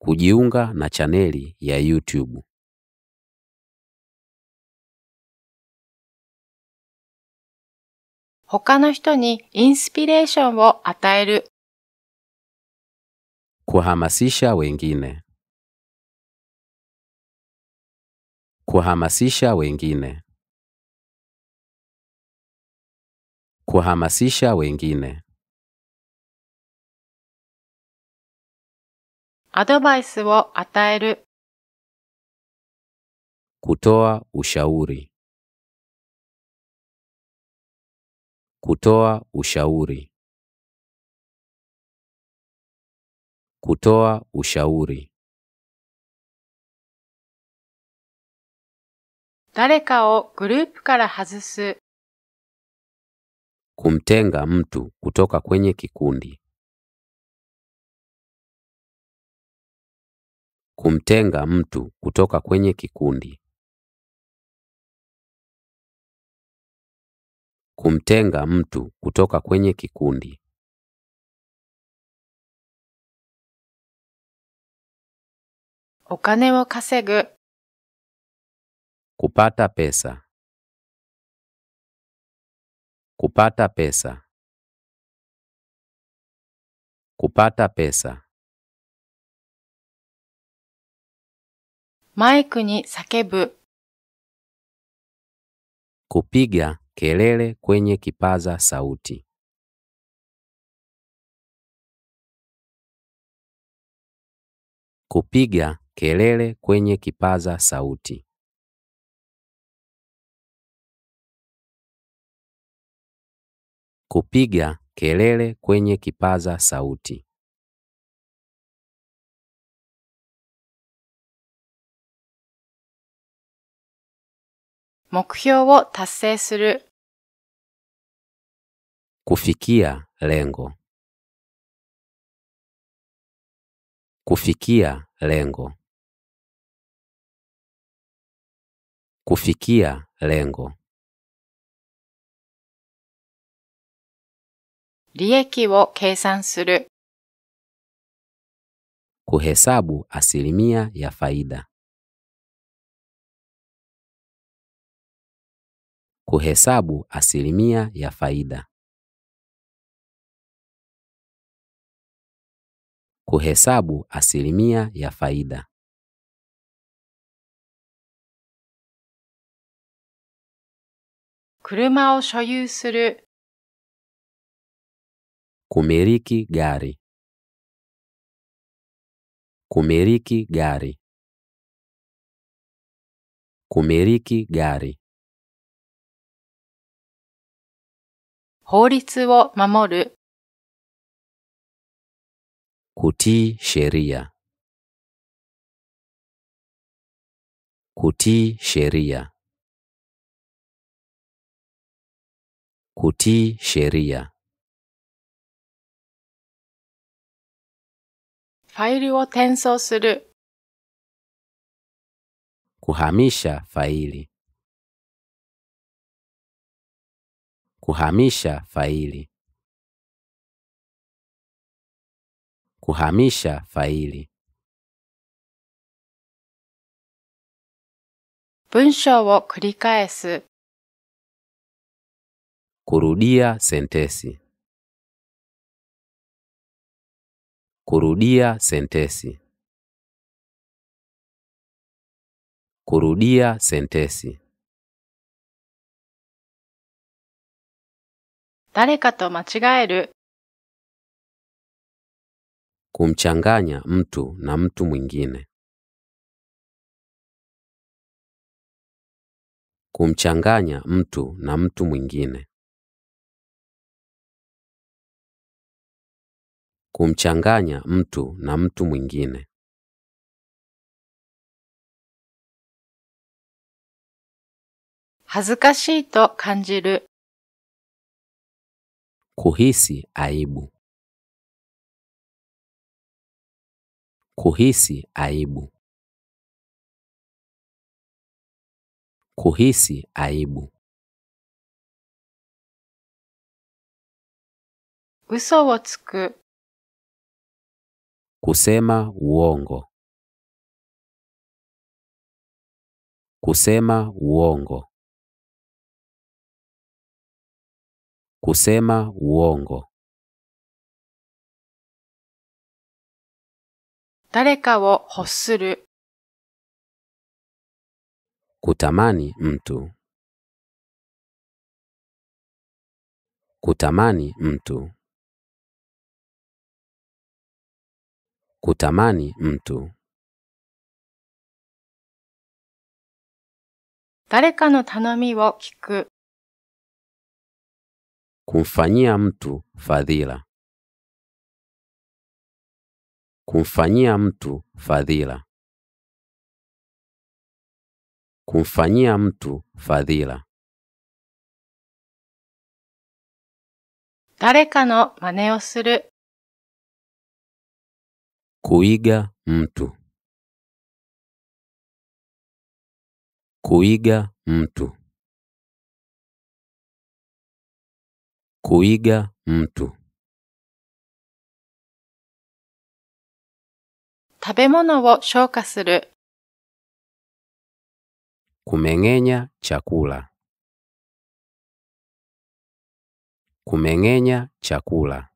kujiunga na chaneli ya YouTube. Kuhamasisha wengine. Kuhamasisha wengine. Kuhamasisha wengine. アドバイスを与える、Kutoa ushauri. Kutoa ushauri. Kutoa ushauri. 誰かをグループから外す、Kumtenga mtu kutoka kwenye kikundi. Kumtenga mtu kutoka kwenye kikundi. Kumtenga mtu kutoka kwenye kikundi. Okane wo kasegu. Kupata pesa. Kupata pesa. Kupata pesa. マイクに叫ぶ、 Kupiga kelele kwenye kipaza sauti. Kupiga kelele kwenye kipaza sauti. Kupiga kelele kwenye kipaza sauti. 目標を達成する、Kufikia lengo. Kufikia lengo. Kufikia lengo. 利益を計算する、Kuhesabu asilimia ya faida. kuhesabu asilimia ya faida. Kuhesabu asilimia ya faida. Kuruma o shoyuu suru. Kumiliki gari. Kumiliki gari. Kumiliki gari. 法律を守る、Kutii sheria. Kutii sheria. Kutii sheria. ファイルを転送する、Kuhamisha faili. Kuhamisha faili. Kuhamisha faili. Bunshō wo kurikaesu. Kurudia sentesi. Kurudia sentesi. Kurudia sentesi. 誰かと間違える、Kumchanganya mtu na mtu mwingine. Kumchanganya mtu na mtu mwingine. Kumchanganya mtu na mtu mwingine. 恥ずかしいと感じる、Kuhisi aibu. Kuhisi aibu. Kuhisi aibu. Uso wa tsuku. Kusema uongo. Kusema uongo. Kusema uongo. 誰かを欲する、Kutamani mtu. Kutamani mtu. Kutamani mtu. 誰かの頼みを聞く、Kumfanyia mtu fadhila. Kumfanyia mtu fadhila. Kumfanyia mtu fadhila. 誰かの真似をする、 Kuiga mtu. Kuiga mtu. Kuiga mtu. 食べ物を消化する、Kumeng'enya chakula. Kumeng'enya chakula.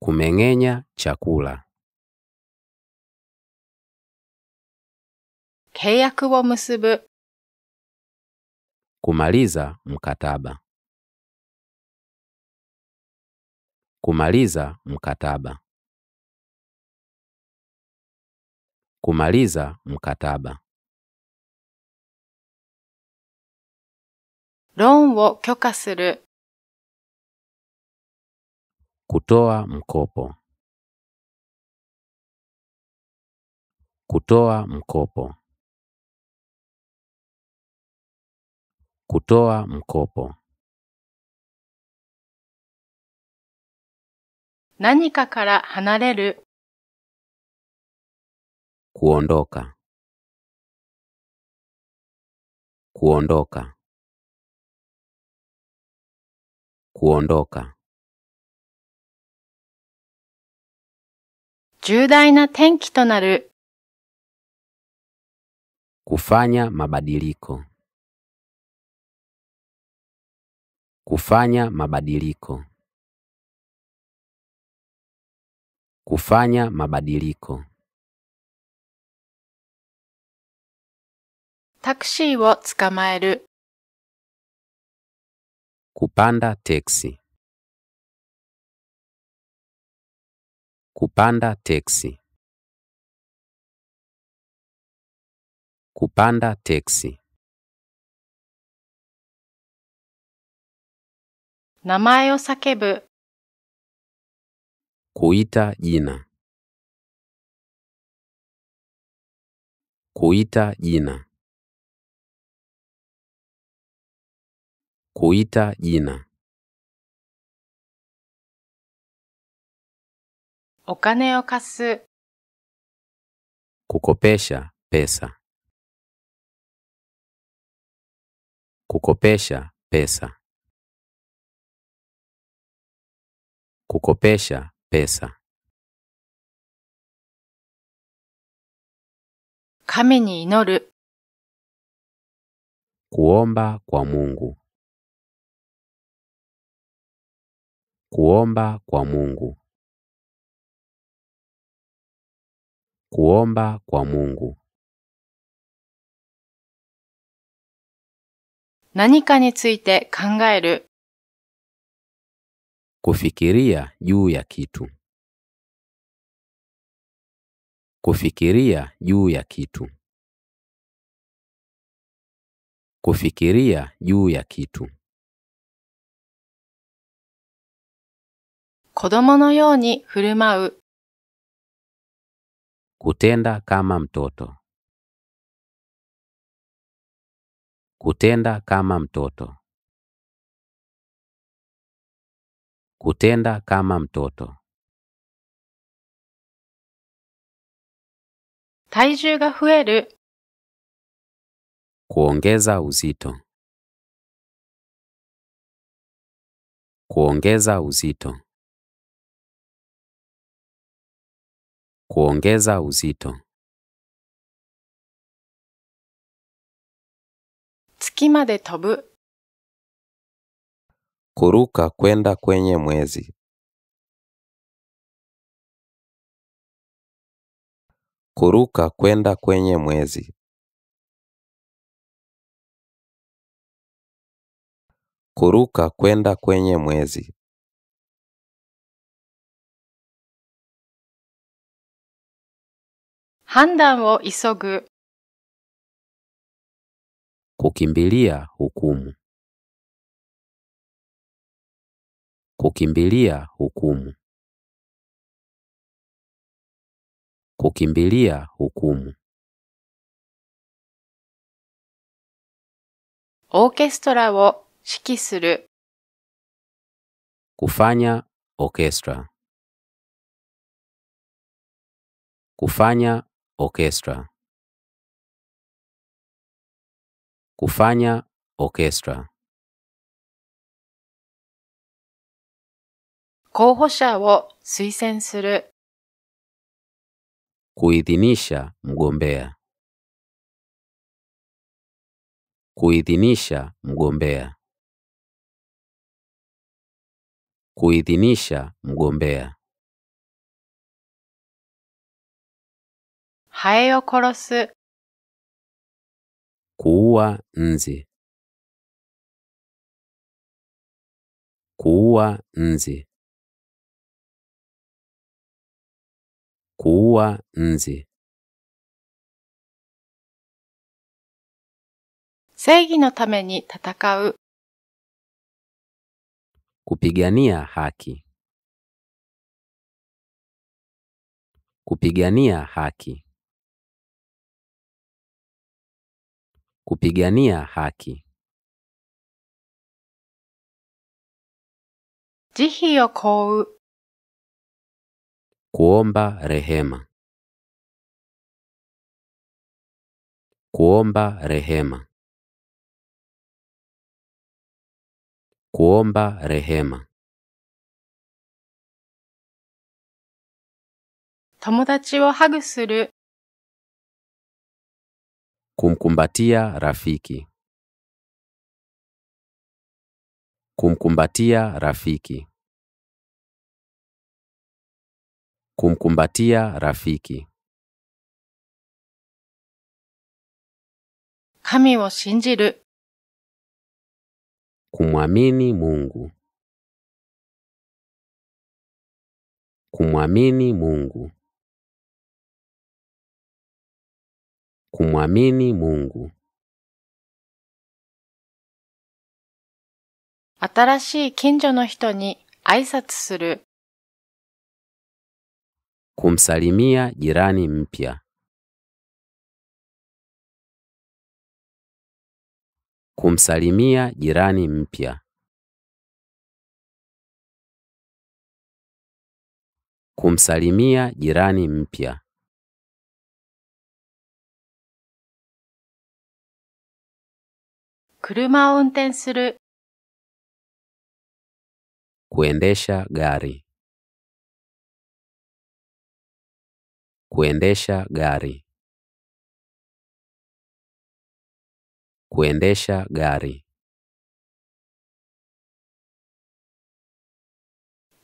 Kumeng'enya chakula. 契約を結ぶ、Kumaliza mkataba. Kumaliza mkataba. Kumaliza mkataba. ローンを許可する、 Kutoa mkopo. Kutoa mkopo. Kutoa mkopo. 何かから離れる、Kuondoka. Kuondoka. Kuondoka. 重大な転機となる Kufanya mabadiliko. Kufanya mabadiliko. Kufanya mabadiliko. タクシーを捕まえる Kupanda teksi. Kupanda teksi. Kupanda teksi. 名前を叫ぶ。こいたじな。こいたじな。こいたじな。お金を貸す。ココペーシャペーサ。ココペーシャペーサ。Kukopesha pesa. 神に祈る Kuomba kwa Mungu. Kuomba kwa Mungu. Kuomba kwa Mungu. 何かについて考える Kufikiria juu ya kitu. Kufikiria juu ya kitu. Kufikiria juu ya kitu. Kodomo no you ni furumau. Kutenda kama mtoto. Kutenda kama mtoto. Kutenda kama mtoto. 体重が増える Kuongeza uzito. Kuongeza uzito. Kuongeza uzito. 月まで飛ぶ kuruka kwenda kwenye mwezi. Kuruka kwenda kwenye mwezi. Kuruka kwenda kwenye mwezi. Handan wo isogu. Kukimbilia hukumu. Kukimbilia hukumu. Kukimbilia hukumu. Orkestra wo shiki suru. Kufanya orkestra. Kufanya orkestra. Kufanya orkestra 候補者を推薦する Kuidhinisha mgombea. Kuidhinisha mgombea. Kuidhinisha mgombea. ハエを殺す Kuua nzi. Kuua nzi. Kuua nzi. Seigi no tame ni tatakau. Kupigania haki. Kupigania haki. Kupigania haki. Jihi yo kou. Kuomba rehema. Kuomba rehema. Kuomba rehema. 友達をハグする、 kumkumbatia rafiki, kumkumbatia rafiki, Kumkumbatia rafiki, 神を信じる、kumwamini Mungu, kumwamini Mungu, kumwamini Mungu, 新しい近所の人に挨拶する、Kumsalimia jirani mpya. Kumsalimia jirani mpya. Kumsalimia jirani mpya. Kuruma suru. Kuendesha gari. Kuendesha gari. Kuendesha gari.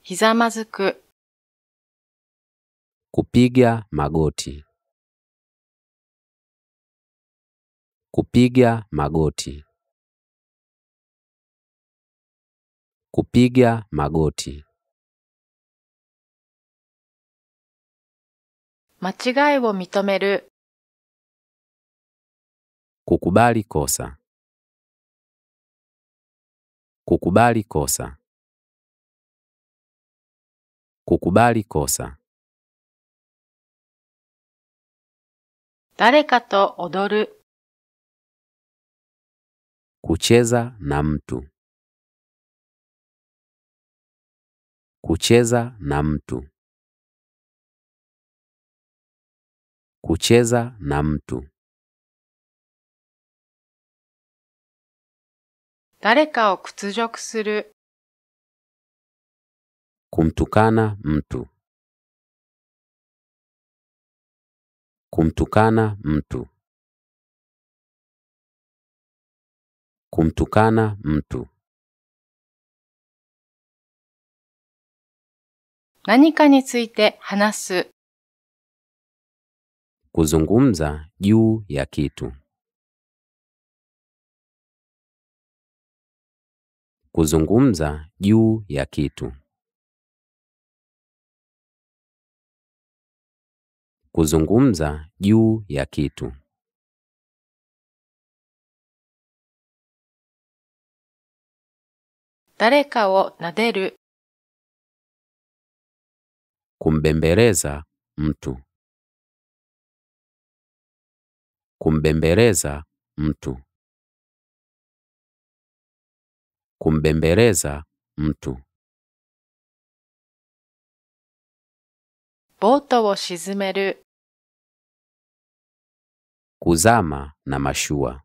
Hizamazuku. Kupiga magoti. Kupiga magoti. Kupiga magoti. 間違いを認める、kukubali kosa, kukubali kosa, kukubali kosa, 誰かと踊る、kucheza na mtu, kucheza na mtu, kucheza na mtu, 誰かを屈辱する、kumtukana mtu, kumtukana mtu, kumtukana mtu, 何かについて話す、kuzungumza juu ya kitu. Kuzungumza juu ya kitu. Kuzungumza juu ya kitu. Tareka wo naderu. Kumbembeleza mtu. kumbembeleza mtu, kumbembeleza mtu, ボートを沈める、 kuzama na mashua,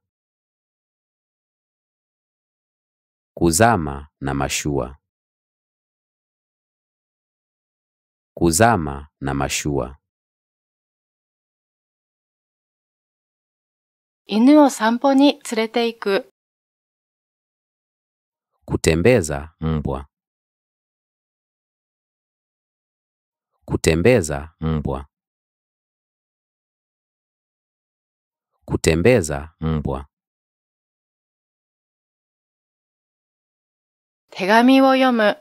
kuzama na mashua, kuzama na mashua, 犬を散歩に連れて行く、kutembeza mbwa, kutembeza mbwa, kutembeza mbwa, 手紙を読む、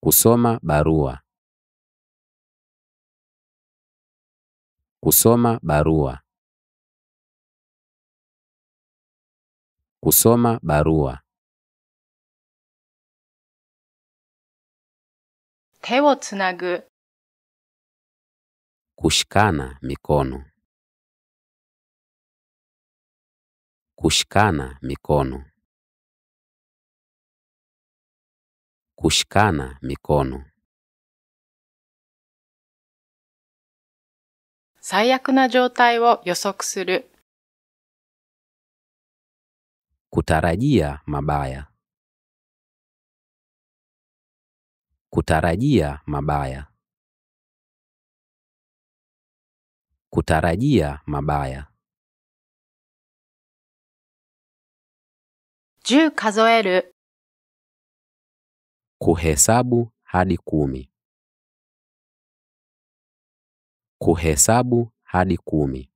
kusoma barua, kusoma barua, kusoma barua, 手をつなぐ、kushikana mikono, kushikana mikono, kushikana mikono, 最悪な状態を予測する、kutarajia mabaya, kutarajia mabaya, Kutarajia mabaya. 10数える、 Kuhesabu hadi kumi. Kuhesabu hadi kumi.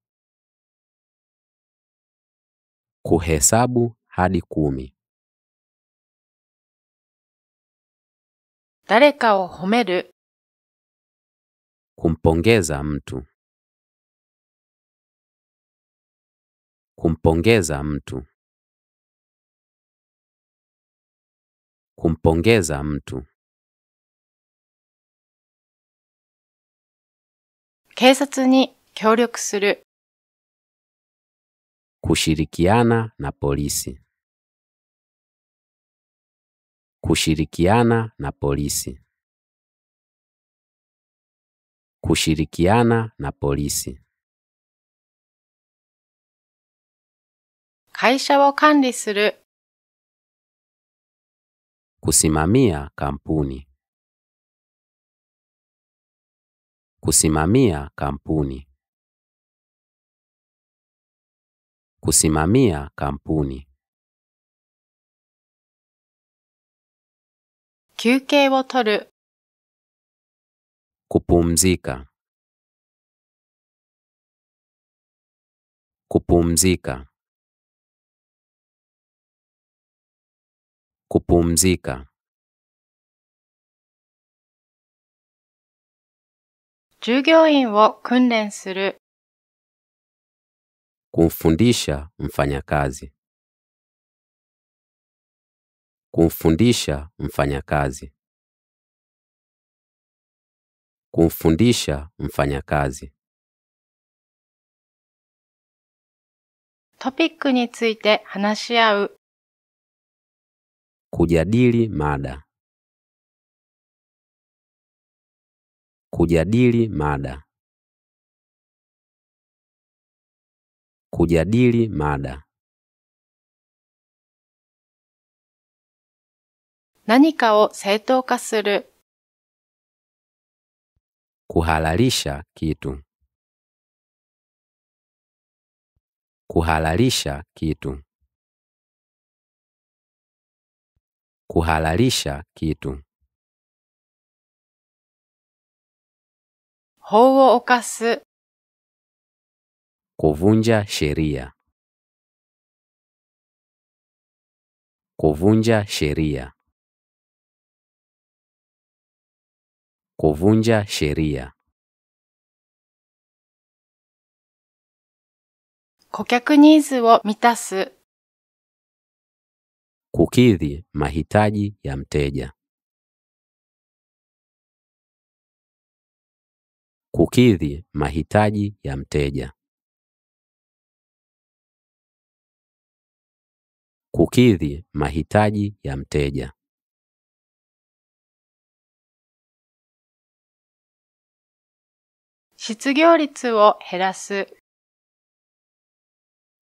Kuhesabu hadi kumi. 誰かを褒める、Kumpongeza mtu. Kumpongeza mtu. Kumpongeza mtu. 警察に協力する、Kushirikiana na polisi. Kushirikiana na polisi. Kushirikiana na polisi. 会社を管理する、 Kusimamia kampuni. Kusimamia kampuni. Kusimamia kampuni. 休憩を取る、Kupumzika. Kupumzika. Kupumzika. 従業員を訓練する、Kumfundisha mfanyakazi. Kumfundisha mfanyakazi. Kumfundisha mfanyakazi. トピックについて話し合う、 Kujadili mada. Kujadili mada. Kujadili mada. 何かを正当化する、Kuhalalisha kitu. Kuhalalisha kitu. Kuhalalisha kitu. 法を犯す、Kuvunja sheria. Kuvunja sheria. Kuvunja sheria. 顧客ニーズを満たす、 Kukidhi mahitaji ya mteja. Kukidhi mahitaji ya mteja. Kukidhi mahitaji ya mteja. 失業率を減らす、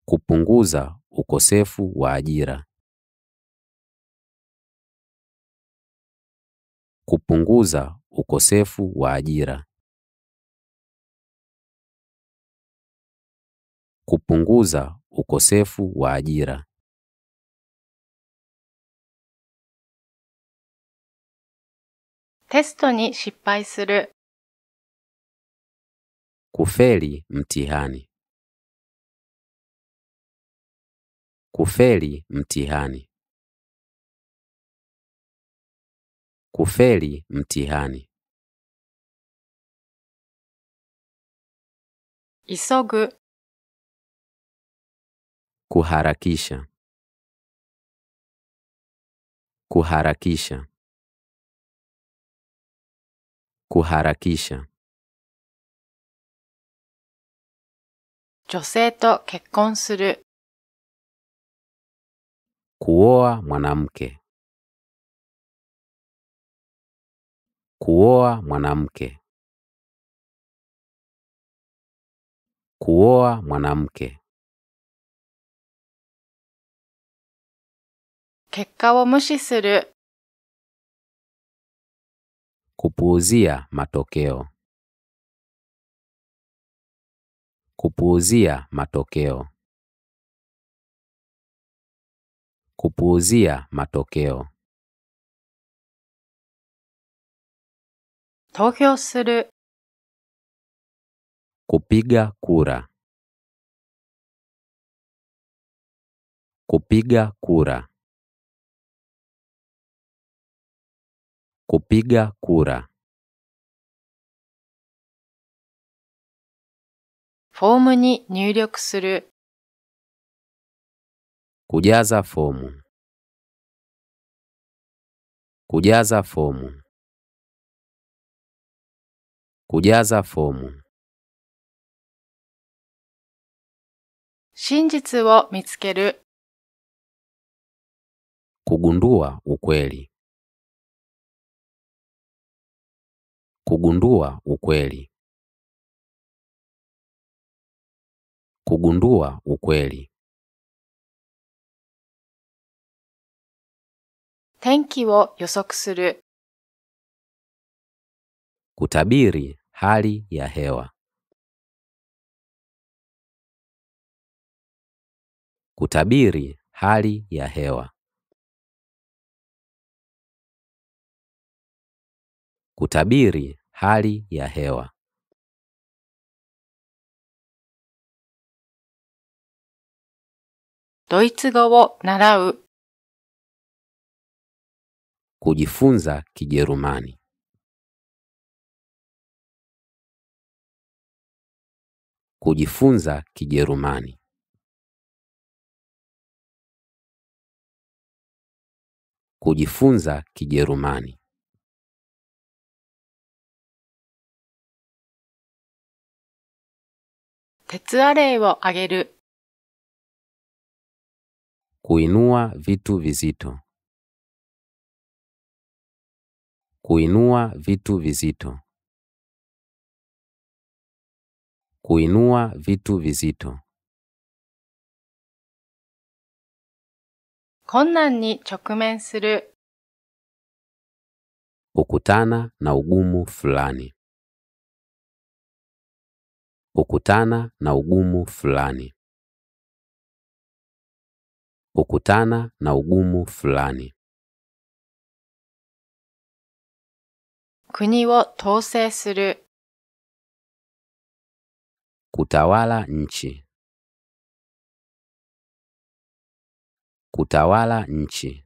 Kupunguza ukosefu wa ajira. Kupunguza ukosefu wa ajira. Kupunguza ukosefu wa ajira. テストに失敗する、Kufeli mtihani. Kufeli mtihani. Kufeli mtihani. Isogu. Kuharakisha. Kuharakisha. Kuharakisha. 女性と結婚する、Kuoa mwanamke. Kuoa mwanamke. Kuoa mwanamke. 結果を無視する、Kupuuzia matokeo. Kupuuzia matokeo. Kupuuzia matokeo. 投票する、 Kupiga kura. Kupiga kura. Kupiga kura. フォームに入力する、Kujaza fomu. Kujaza fomu. Kujaza fomu. 真実を見つける、Kugundua ukweli. Kugundua ukweli. kugundua ukweli. Tenki wo yosokusuru. Kutabiri hali ya hewa. Kutabiri hali ya hewa. Kutabiri hali ya hewa. ドイツ語を習う、Kujifunza Kijerumani. Kujifunza Kijerumani. Kujifunza Kijerumani. 鉄アレイを上げる、Kuinua vitu vizito. Kuinua vitu vizito. Kuinua vitu vizito. 困難に直面する、 Kukutana na ugumu fulani. Kukutana na ugumu fulani. Kukutana na ugumu fulani. 国を統制する、Kutawala nchi. Kutawala nchi.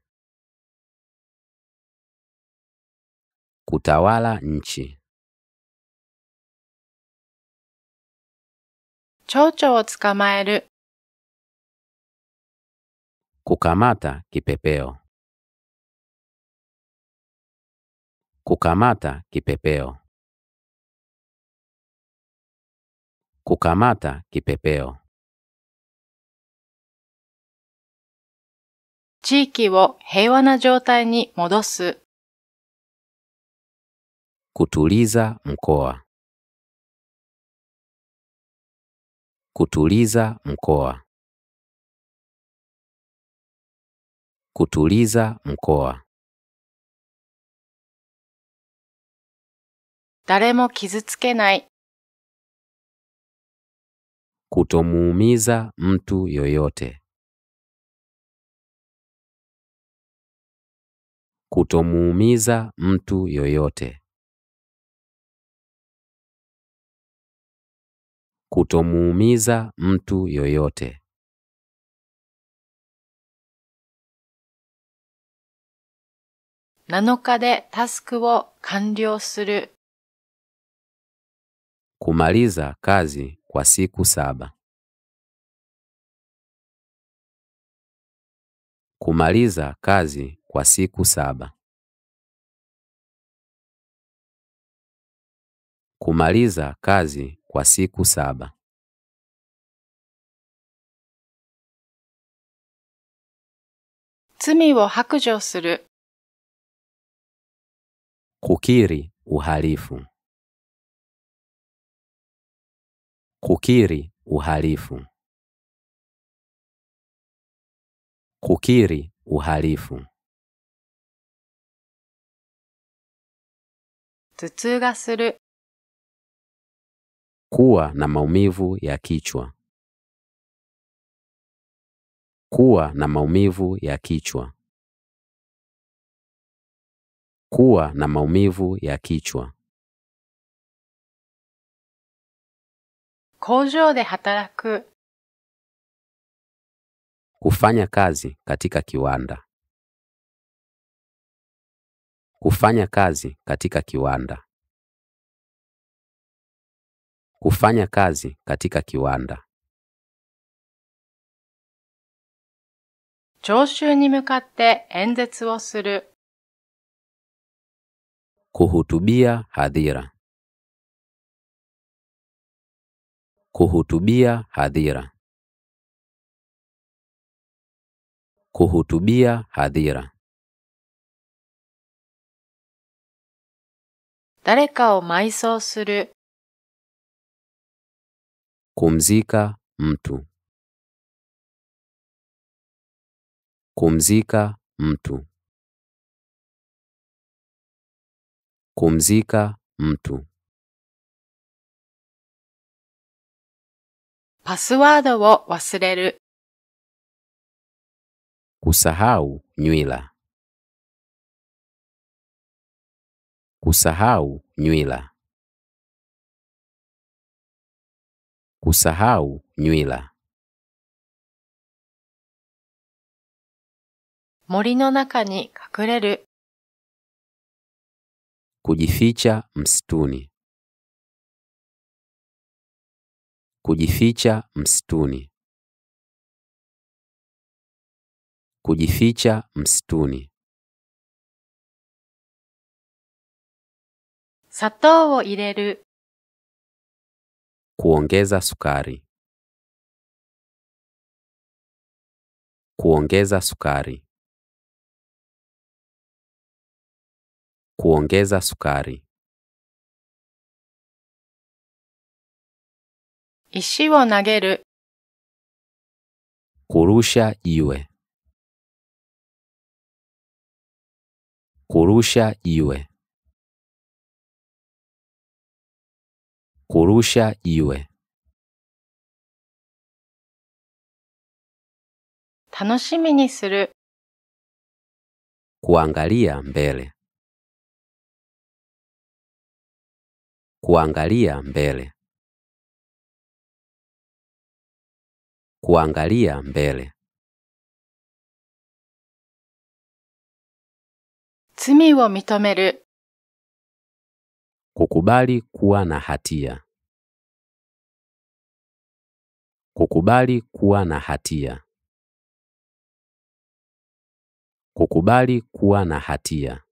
Kutawala nchi. 蝶々を捕まえる、Kukamata kipepeo. Kukamata kipepeo. Kukamata kipepeo. Chiki wo heiwa na joutai ni modosu. Kutuliza mkoa. Kutuliza mkoa. Kutuliza mkoa. 誰も傷つけない、 Kutomuumiza mtu yoyote. Kutomuumiza mtu yoyote. Kutomuumiza mtu yoyote. 7日でタスクを完了する、Kumaliza kazi kwa siku saba. Kumaliza kazi kwa siku saba. Kumaliza kazi kwa siku saba. 罪を白状する、Kukiri uhalifu. Kukiri uhalifu. Kukiri uhalifu. 頭痛がする、 Kuwa na maumivu ya kichwa. Kuwa na maumivu ya kichwa. Kuwa na maumivu ya kichwa. 工場で働く、 Kufanya kazi katika kiwanda. Kufanya kazi katika kiwanda. Kufanya kazi katika kiwanda. 聴衆に向かって演説をする、 Kuhutubia hadhira. Kuhutubia hadhira. Kuhutubia hadhira. 誰かを埋葬する、 Kumzika mtu. Kumzika mtu. Kumzika mtu. パスワードを忘れる、Kusahau nywila. Kusahau nywila. Kusahau nywila. 森の中に隠れる、Kujificha msituni. Kujificha msituni. Kujificha msituni. Sato wo ireru. Kuongeza sukari. Kuongeza sukari. Kuongeza sukari. 石を投げる、Kurusha jiwe. Kurusha jiwe. Kurusha jiwe. 楽しみにする、Kuangalia mbele. Kuangalia mbele. Kuangalia mbele. 罪を認める、 Kukubali kuwa na hatia. Kukubali kuwa na hatia. Kukubali kuwa na hatia.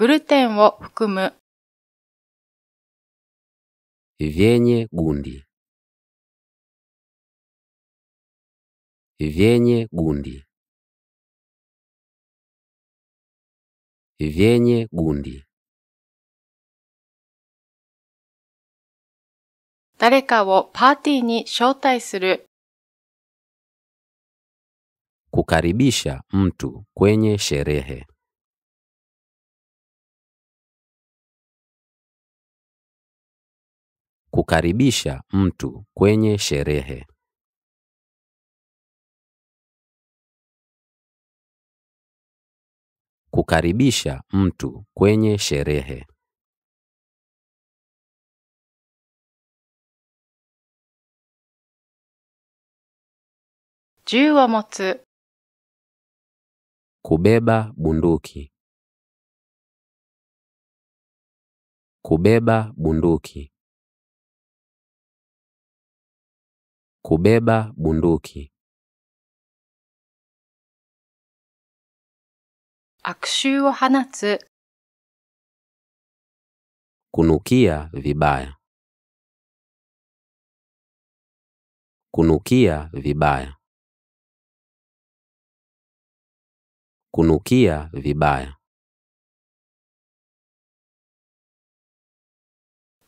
グルテンを含む、Vyenye gundi. Vyenye gundi. Vyenye gundi. 誰かをパーティーに招待する、Kukaribisha mtu kwenye sherehe. kukaribisha mtu kwenye sherehe. Kukaribisha mtu kwenye sherehe. Juu. Kubeba bunduki. Kubeba bunduki. Kubeba bunduki. 悪臭を放つ、Kunukia vibaya. Kunukia vibaya. Kunukia vibaya.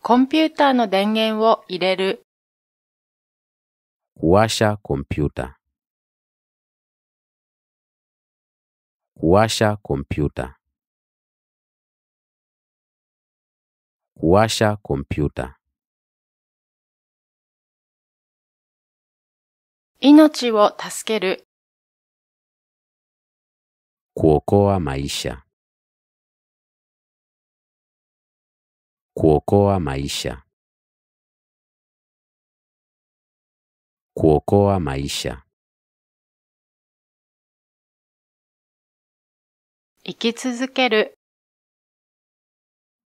コンピューターの電源を入れる、Kuwasha kompyuta. Kuwasha kompyuta. kuwasha kompyuta, 命を助ける、kuokoa maisha, kuokoa maisha, kuokoa maisha, 生き続ける、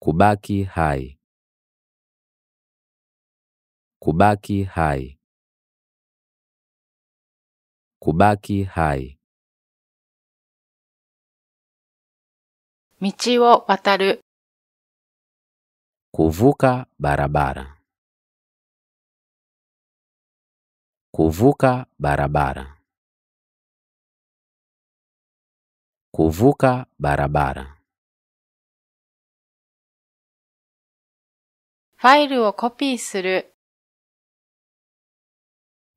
kubaki hai, kubaki hai, kubaki hai, 道を渡る、kuvuka barabara, Kuvuka barabara. Kuvuka barabara. Faili wa kopii suru.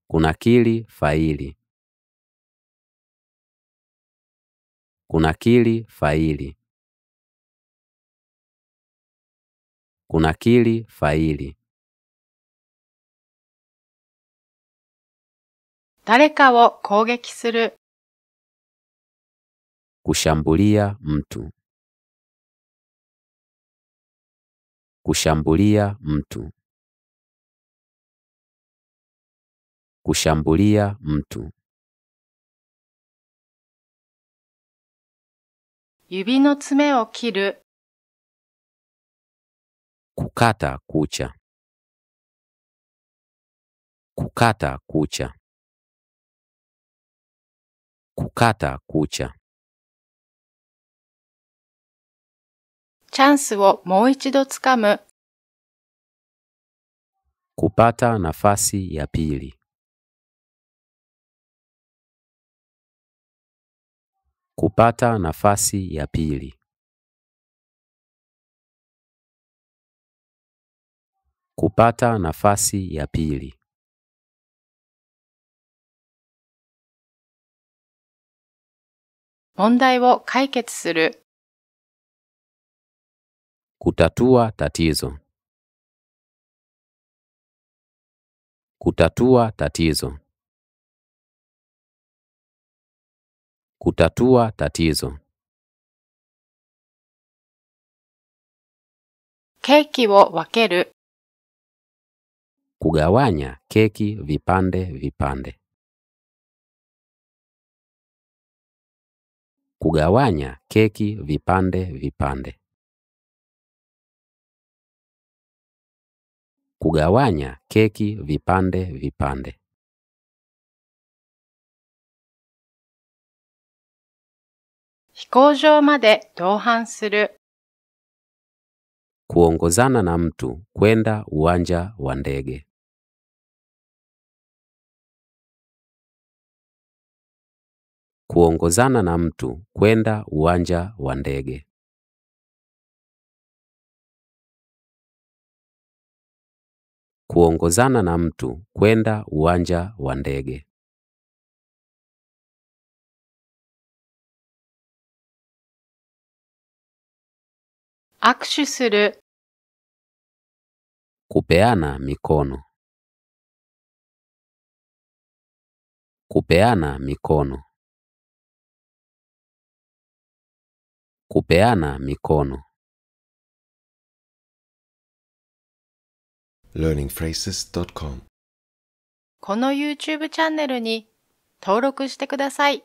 Kunakili faili. Kunakili faili. Kunakili faili. 誰かを攻撃する、kushambulia mtu, kushambulia mtu, kushambulia mtu, 指の爪を切る、kukata kucha, kukata kucha, kukata kucha, チャンスをもう一度つかむ、 kupata nafasi ya pili, kupata nafasi ya pili, kupata nafasi ya pili, 問題を解決する、kutatua tatizo, kutatua tatizo, kutatua tatizo, ケーキを分ける、kugawanya keki vipande vipande, Kugawanya keki vipande vipande. Kugawanya keki vipande vipande. Kuongozana na mtu kwenda uwanja wa ndege. kuongozana na mtu kwenda uwanja wa ndege. Kuongozana na mtu kwenda uwanja wa ndege. Akushu. Kupeana mikono. Kupeana mikono. kupeana mikono. このユーチューブチャンネルに登録してください。